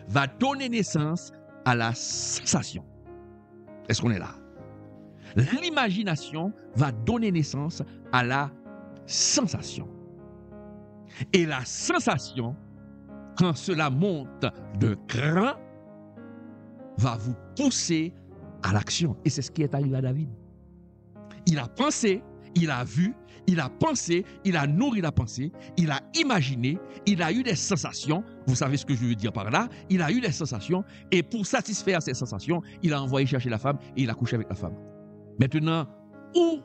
A: va donner naissance à la sensation. Est-ce qu'on est là? L'imagination va donner naissance à la sensation. Et la sensation, quand cela monte de cran, va vous pousser à l'action. Et c'est ce qui est arrivé à David. Il a pensé, il a vu, il a pensé, il a nourri la pensée, il a imaginé, il a eu des sensations. Vous savez ce que je veux dire par là? Il a eu des sensations et pour satisfaire ces sensations, il a envoyé chercher la femme et il a couché avec la femme. Maintenant, où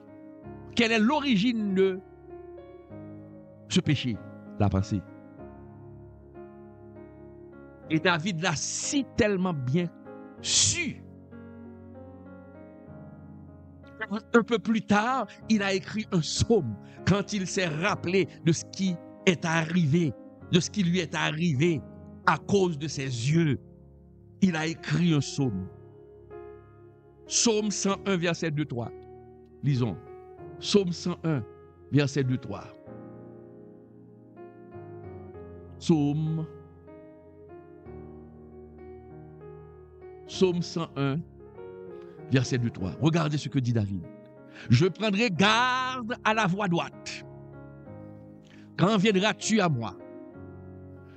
A: Quelle est l'origine de ce péché La pensée? Et David l'a si tellement bien su un peu plus tard, il a écrit un psaume quand il s'est rappelé de ce qui est arrivé, de ce qui lui est arrivé à cause de ses yeux. Il a écrit un psaume. Psaume 101, verset 2-3. Lisons. Psaume 101, verset 2-3. Psaume. Psaume 101, verset 2, 3. Regardez ce que dit David. Je prendrai garde à la voie droite. Quand viendras-tu à moi?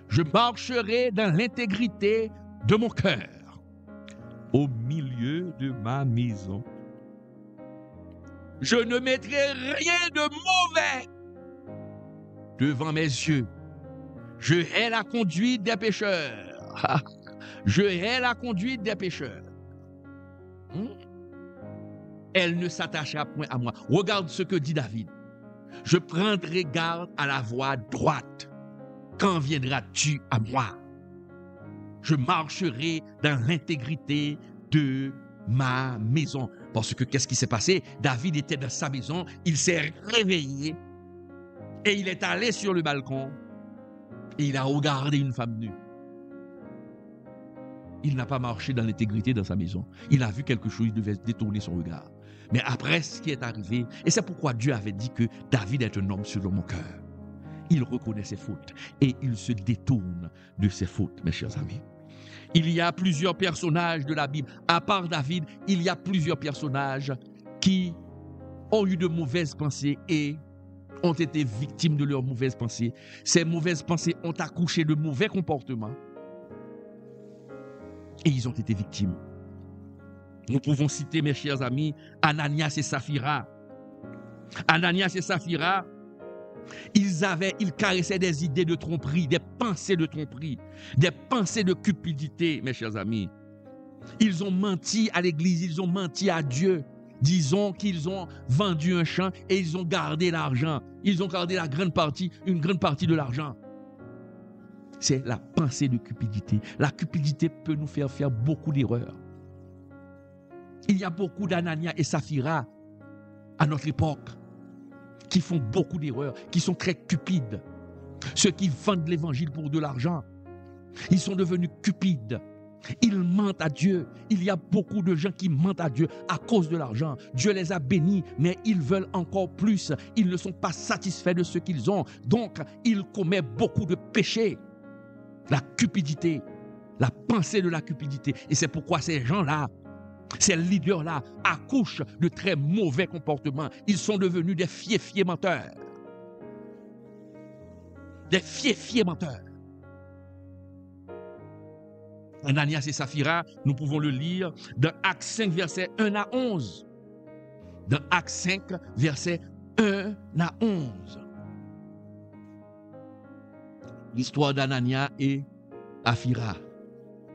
A: Je marcherai dans l'intégrité de mon cœur, au milieu de ma maison. Je ne mettrai rien de mauvais devant mes yeux. Je hais la conduite des pécheurs. Je hais la conduite des pécheurs. Hmm? Elle ne s'attachera point à moi. Regarde ce que dit David. Je prendrai garde à la voie droite. Quand viendras-tu à moi? Je marcherai dans l'intégrité de ma maison. Parce que qu'est-ce qui s'est passé? David était dans sa maison, il s'est réveillé et il est allé sur le balcon et il a regardé une femme nue il n'a pas marché dans l'intégrité dans sa maison. Il a vu quelque chose, il devait détourner son regard. Mais après ce qui est arrivé, et c'est pourquoi Dieu avait dit que David est un homme selon mon cœur. Il reconnaît ses fautes et il se détourne de ses fautes, mes chers amis. Il y a plusieurs personnages de la Bible. À part David, il y a plusieurs personnages qui ont eu de mauvaises pensées et ont été victimes de leurs mauvaises pensées. Ces mauvaises pensées ont accouché de mauvais comportements et ils ont été victimes. Nous pouvons citer, mes chers amis, Ananias et Saphira. Ananias et Saphira, ils avaient, ils caressaient des idées de tromperie, des pensées de tromperie, des pensées de cupidité, mes chers amis. Ils ont menti à l'Église, ils ont menti à Dieu. Disons qu'ils ont vendu un champ et ils ont gardé l'argent. Ils ont gardé la grande partie, une grande partie de l'argent c'est la pensée de cupidité. La cupidité peut nous faire faire beaucoup d'erreurs. Il y a beaucoup d'Anania et Saphira à notre époque qui font beaucoup d'erreurs, qui sont très cupides. Ceux qui vendent l'évangile pour de l'argent, ils sont devenus cupides. Ils mentent à Dieu. Il y a beaucoup de gens qui mentent à Dieu à cause de l'argent. Dieu les a bénis, mais ils veulent encore plus. Ils ne sont pas satisfaits de ce qu'ils ont. Donc, ils commettent beaucoup de péchés la cupidité, la pensée de la cupidité. Et c'est pourquoi ces gens-là, ces leaders-là, accouchent de très mauvais comportements. Ils sont devenus des fiers menteurs. Des fiers menteurs. Ananias et Saphira, nous pouvons le lire dans Acte 5, verset 1 à 11. Dans Acte 5, verset 1 à 11 l'histoire d'Anania et Aphira.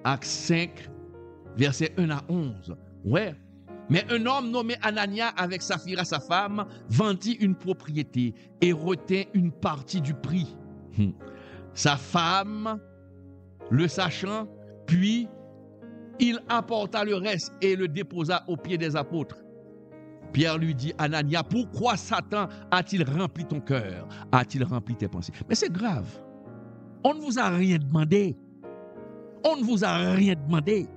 A: Acte 5, versets 1 à 11. Ouais. Mais un homme nommé Anania avec Saphira, sa femme, vendit une propriété et retint une partie du prix. Hmm. Sa femme, le sachant, puis il apporta le reste et le déposa aux pieds des apôtres. Pierre lui dit, Anania, pourquoi Satan a-t-il rempli ton cœur? A-t-il rempli tes pensées? Mais c'est grave. On ne vous a rien demandé. On ne vous a rien demandé.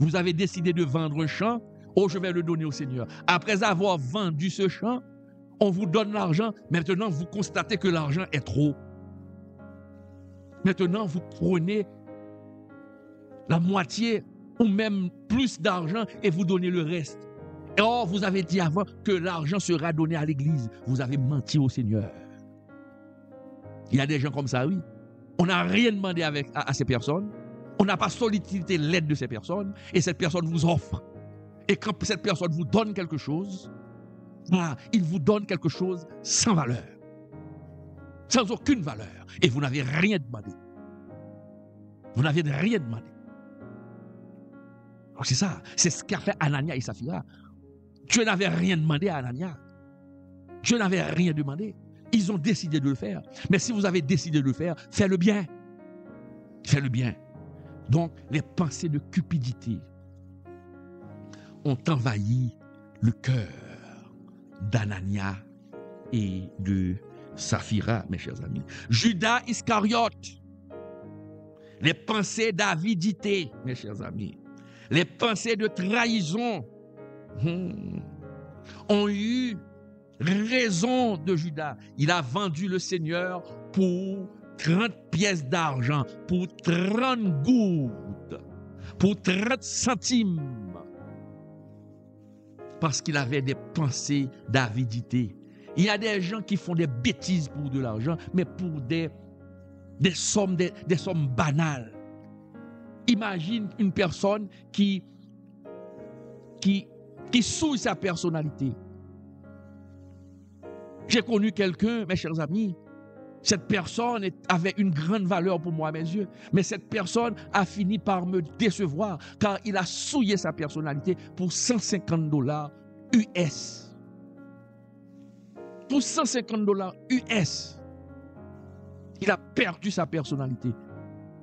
A: Vous avez décidé de vendre un champ. Oh, je vais le donner au Seigneur. Après avoir vendu ce champ, on vous donne l'argent. Maintenant, vous constatez que l'argent est trop. Maintenant, vous prenez la moitié ou même plus d'argent et vous donnez le reste. Or, vous avez dit avant que l'argent sera donné à l'Église. Vous avez menti au Seigneur. Il y a des gens comme ça, oui. On n'a rien demandé à, ces personnes. On n'a pas sollicité l'aide de ces personnes. Et cette personne vous offre. Et quand cette personne vous donne quelque chose, il vous donne quelque chose sans valeur. Sans aucune valeur. Et vous n'avez rien demandé. Vous n'avez rien demandé. C'est ça. C'est ce qu'a fait Anania et Saphira. Dieu n'avait rien demandé à Anania. Dieu n'avait rien demandé. Ils ont décidé de le faire. Mais si vous avez décidé de le faire, faites le bien. Faites le bien. Donc, les pensées de cupidité ont envahi le cœur d'Anania et de Saphira, mes chers amis. Judas Iscariote, les pensées d'avidité, mes chers amis, les pensées de trahison hmm, ont eu raison de Judas. Il a vendu le Seigneur pour 30 pièces d'argent, pour 30 gouttes, pour 30 centimes. parce qu'il avait des pensées d'avidité. Il y a des gens qui font des bêtises pour de l'argent, mais pour des, sommes, des sommes banales. Imagine une personne qui, qui, qui souille sa personnalité. J'ai connu quelqu'un, mes chers amis, cette personne avait une grande valeur pour moi à mes yeux, mais cette personne a fini par me décevoir car il a souillé sa personnalité pour 150 dollars US. Pour 150 dollars US. Il a perdu sa personnalité.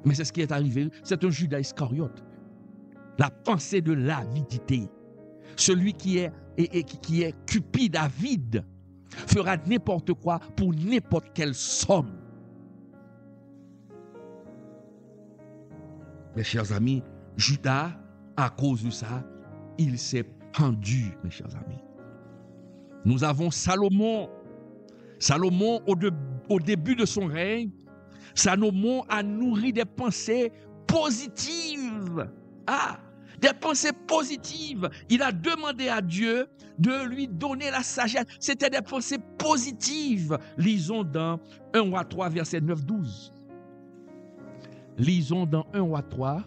A: Mais c'est ce qui est arrivé. C'est un Judas Iscariote. La pensée de l'avidité. Celui qui est, qui est cupide, avide, fera n'importe quoi pour n'importe quelle somme. Mes chers amis, Judas, à cause de ça, il s'est pendu, mes chers amis. Nous avons Salomon. Salomon, au, au début de son règne, Salomon a nourri des pensées positives. Ah, des pensées positives. Il a demandé à Dieu de lui donner la sagesse. C'était des pensées positives. Lisons dans 1 roi 3, verset 9-12. Lisons dans 1 roi 3.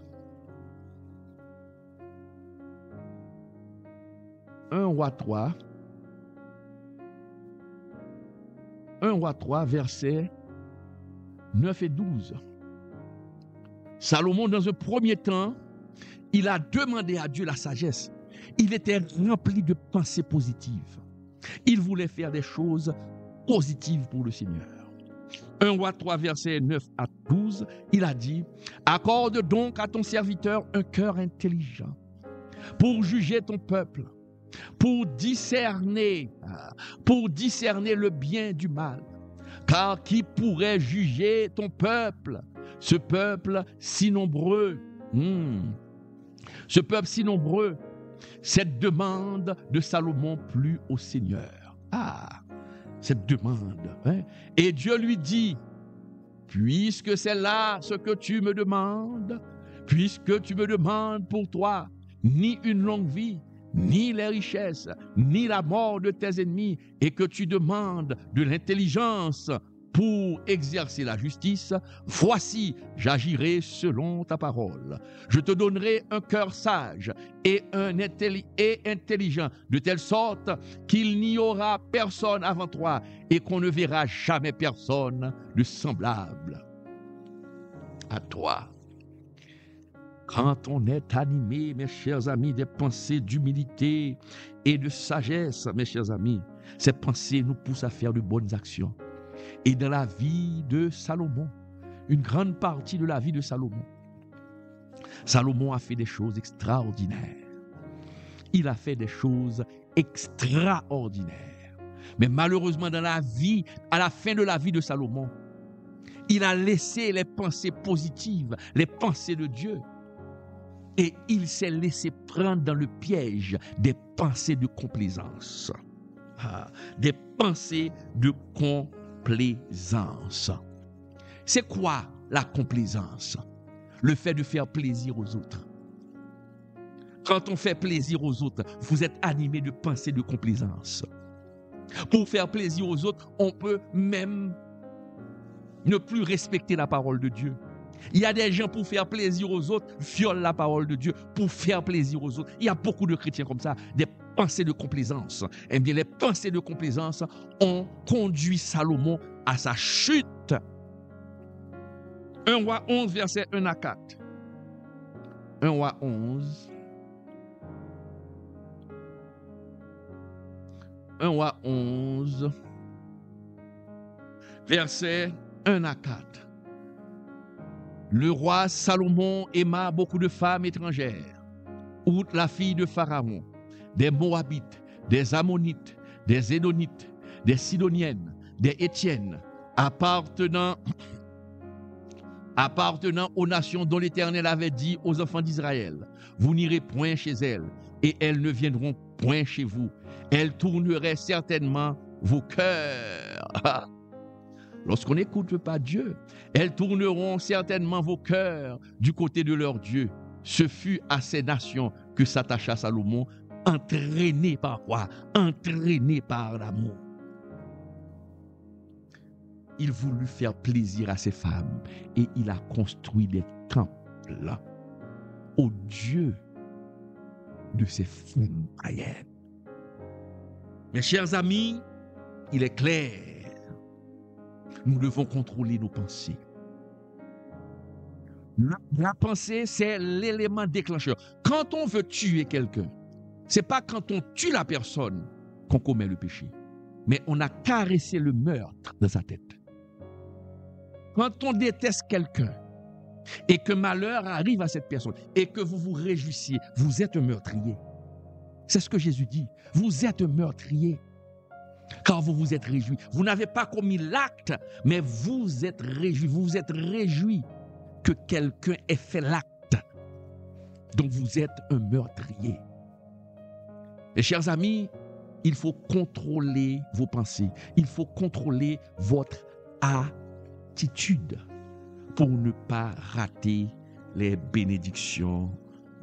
A: 1 roi 3. 1 roi 3, verset 9 et 12. Salomon, dans un premier temps, il a demandé à Dieu la sagesse. Il était rempli de pensées positives. Il voulait faire des choses positives pour le Seigneur. 1 roi 3, verset 9 à 12, il a dit, accorde donc à ton serviteur un cœur intelligent pour juger ton peuple, pour discerner, pour discerner le bien du mal. Car qui pourrait juger ton peuple, ce peuple si nombreux? Hmm. Ce peuple si nombreux, cette demande de Salomon plut au Seigneur. Ah, cette demande. Hein? Et Dieu lui dit, puisque c'est là ce que tu me demandes, puisque tu me demandes pour toi ni une longue vie, ni les richesses, ni la mort de tes ennemis, et que tu demandes de l'intelligence pour exercer la justice, voici, j'agirai selon ta parole. Je te donnerai un cœur sage et, un et intelligent, de telle sorte qu'il n'y aura personne avant toi et qu'on ne verra jamais personne de semblable à toi. Quand on est animé, mes chers amis, des pensées d'humilité et de sagesse, mes chers amis, ces pensées nous poussent à faire de bonnes actions et dans la vie de Salomon, une grande partie de la vie de Salomon. Salomon a fait des choses extraordinaires. Il a fait des choses extraordinaires. Mais malheureusement, dans la vie, à la fin de la vie de Salomon, il a laissé les pensées positives, les pensées de Dieu. Et il s'est laissé prendre dans le piège des pensées de complaisance. Ah, des pensées de complaisance C'est quoi la complaisance? Le fait de faire plaisir aux autres. Quand on fait plaisir aux autres, vous êtes animé de pensées de complaisance. Pour faire plaisir aux autres, on peut même ne plus respecter la parole de Dieu. Il y a des gens pour faire plaisir aux autres, violent la parole de Dieu pour faire plaisir aux autres. Il y a beaucoup de chrétiens comme ça, des pensées de complaisance. Eh bien, les pensées de complaisance ont conduit Salomon à sa chute. 1 roi 11, verset 1 à 4. 1 roi 11. 1 roi 11, verset 1 à 4. Le roi Salomon aima beaucoup de femmes étrangères, outre la fille de Pharaon, des Moabites, des Ammonites, des Édonites, des Sidoniennes, des Étiennes, appartenant, (coughs) appartenant aux nations dont l'Éternel avait dit aux enfants d'Israël, vous n'irez point chez elles, et elles ne viendront point chez vous. Elles tourneraient certainement vos cœurs. Lorsqu'on n'écoute pas Dieu, elles tourneront certainement vos cœurs du côté de leur Dieu. Ce fut à ces nations que s'attacha Salomon Entraîné par quoi? Entraîné par l'amour. Il voulut faire plaisir à ses femmes et il a construit des temples au Dieu de ses femmes païennes. Mes chers amis, il est clair, nous devons contrôler nos pensées. La, pensée, c'est l'élément déclencheur. Quand on veut tuer quelqu'un, c'est pas quand on tue la personne qu'on commet le péché, mais on a caressé le meurtre dans sa tête. Quand on déteste quelqu'un et que malheur arrive à cette personne et que vous vous réjouissiez, vous êtes un meurtrier. C'est ce que Jésus dit. Vous êtes un meurtrier. Car vous vous êtes réjoui. Vous n'avez pas commis l'acte, mais vous êtes réjoui. Vous vous êtes réjoui que quelqu'un ait fait l'acte. Donc vous êtes un meurtrier. Mes chers amis, il faut contrôler vos pensées. Il faut contrôler votre attitude pour ne pas rater les bénédictions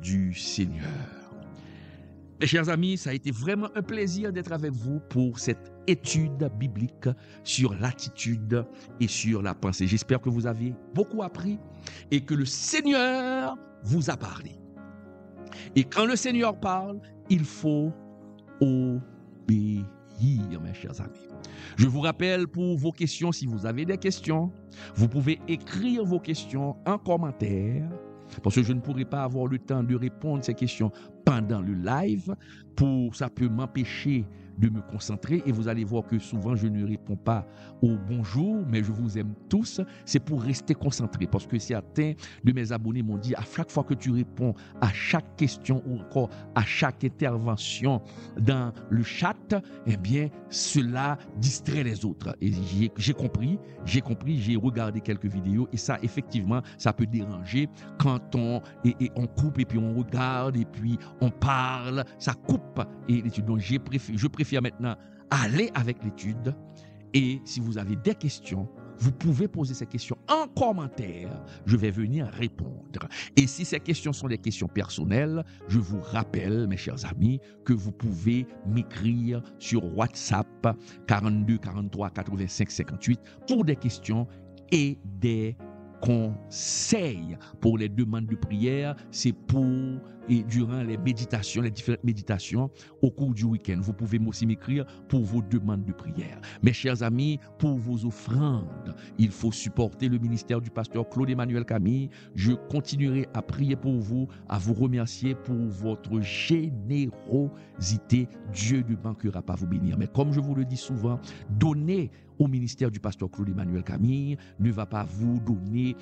A: du Seigneur. Mes chers amis, ça a été vraiment un plaisir d'être avec vous pour cette étude biblique sur l'attitude et sur la pensée. J'espère que vous avez beaucoup appris et que le Seigneur vous a parlé. Et quand le Seigneur parle, il faut obéir, mes chers amis. Je vous rappelle pour vos questions, si vous avez des questions, vous pouvez écrire vos questions en commentaire parce que je ne pourrai pas avoir le temps de répondre à ces questions pendant le live. Pour, ça peut m'empêcher de me concentrer et vous allez voir que souvent je ne réponds pas au bonjour, mais je vous aime tous. C'est pour rester concentré parce que certains de mes abonnés m'ont dit à chaque fois que tu réponds à chaque question ou encore à chaque intervention dans le chat, eh bien cela distrait les autres. Et j'ai compris, j'ai compris, j'ai regardé quelques vidéos et ça effectivement ça peut déranger quand on et, on coupe et puis on regarde et puis on parle, ça coupe et donc j'ai je préfère maintenant aller avec l'étude. Et si vous avez des questions, vous pouvez poser ces questions en commentaire. Je vais venir répondre. Et si ces questions sont des questions personnelles, je vous rappelle, mes chers amis, que vous pouvez m'écrire sur WhatsApp 42 43 85 58 pour des questions et des conseil pour les demandes de prière, c'est pour et durant les méditations, les différentes méditations au cours du week-end. Vous pouvez aussi m'écrire pour vos demandes de prière. Mes chers amis, pour vos offrandes, il faut supporter le ministère du pasteur Claude Emmanuel Camille. Je continuerai à prier pour vous, à vous remercier pour votre générosité. Dieu ne manquera pas vous bénir. Mais comme je vous le dis souvent, donnez au ministère du pasteur Claude Emmanuel Camille ne va pas vous donner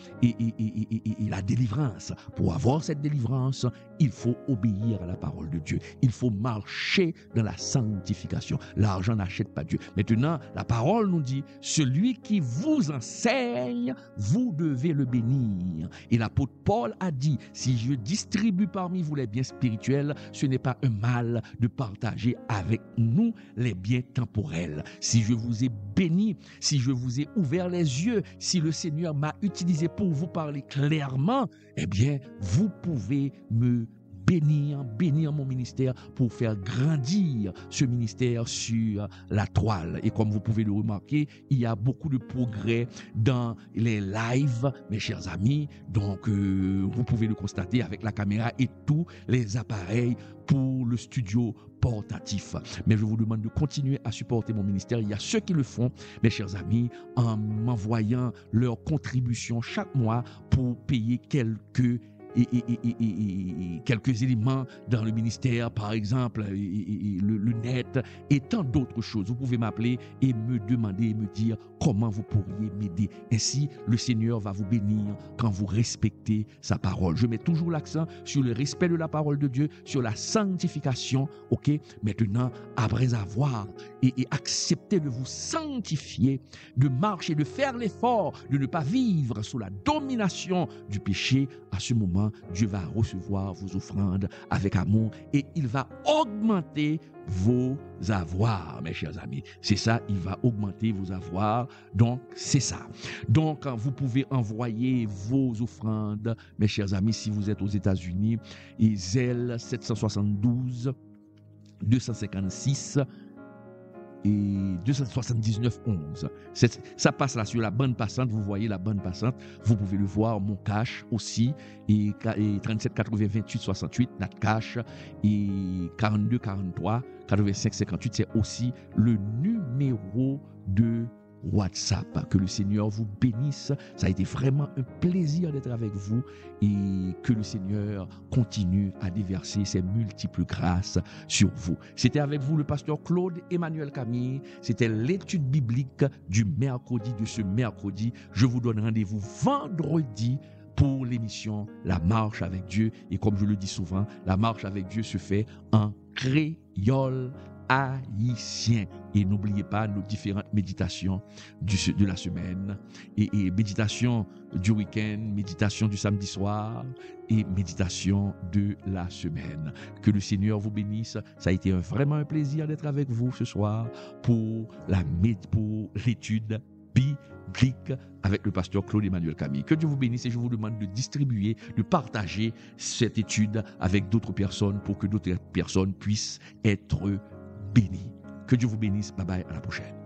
A: la délivrance. Pour avoir cette délivrance, il faut obéir à la parole de Dieu. Il faut marcher dans la sanctification. L'argent n'achète pas Dieu. Maintenant, la parole nous dit, celui qui vous enseigne, vous devez le bénir. Et l'apôtre Paul a dit, si je distribue parmi vous les biens spirituels, ce n'est pas un mal de partager avec nous les biens temporels. Si je vous ai béni, si je vous ai ouvert les yeux, si le Seigneur m'a utilisé pour vous parler clairement, eh bien, vous pouvez me bénir, bénir mon ministère pour faire grandir ce ministère sur la toile. Et comme vous pouvez le remarquer, il y a beaucoup de progrès dans les lives, mes chers amis. Donc, euh, vous pouvez le constater avec la caméra et tous les appareils pour le studio portatif. Mais je vous demande de continuer à supporter mon ministère. Il y a ceux qui le font, mes chers amis, en m'envoyant leur contribution chaque mois pour payer quelques et, quelques éléments dans le ministère, par exemple, le, net et tant d'autres choses. Vous pouvez m'appeler et me demander et me dire comment vous pourriez m'aider. Ainsi, le Seigneur va vous bénir quand vous respectez sa parole. Je mets toujours l'accent sur le respect de la parole de Dieu, sur la sanctification. OK? Maintenant, après avoir et, et accepté de vous sanctifier, de marcher, de faire l'effort, de ne pas vivre sous la domination du péché, à ce moment, Dieu va recevoir vos offrandes avec amour et il va augmenter vos avoirs, mes chers amis. C'est ça, il va augmenter vos avoirs. Donc, c'est ça. Donc, vous pouvez envoyer vos offrandes, mes chers amis, si vous êtes aux États-Unis, et 772 256 et 279 11. Ça passe là sur la bande passante, vous voyez la bande passante, vous pouvez le voir, mon cash aussi, et, 37 80 28 68, notre cash, et 42 43 85 58, c'est aussi le numéro de WhatsApp. Que le Seigneur vous bénisse. Ça a été vraiment un plaisir d'être avec vous et que le Seigneur continue à déverser ses multiples grâces sur vous. C'était avec vous le pasteur Claude Emmanuel Camille. C'était l'étude biblique du mercredi de ce mercredi. Je vous donne rendez-vous vendredi pour l'émission La marche avec Dieu. Et comme je le dis souvent, la marche avec Dieu se fait en créole haïtien. Et n'oubliez pas nos différentes méditations du, de la semaine. Et, et du week-end, méditation du samedi soir et méditation de la semaine. Que le Seigneur vous bénisse. Ça a été vraiment un plaisir d'être avec vous ce soir pour pour l'étude biblique avec le pasteur Claude Emmanuel Camille. Que Dieu vous bénisse et je vous demande de distribuer, de partager cette étude avec d'autres personnes pour que d'autres personnes puissent être béni. Que Dieu vous bénisse. Bye bye, à la prochaine.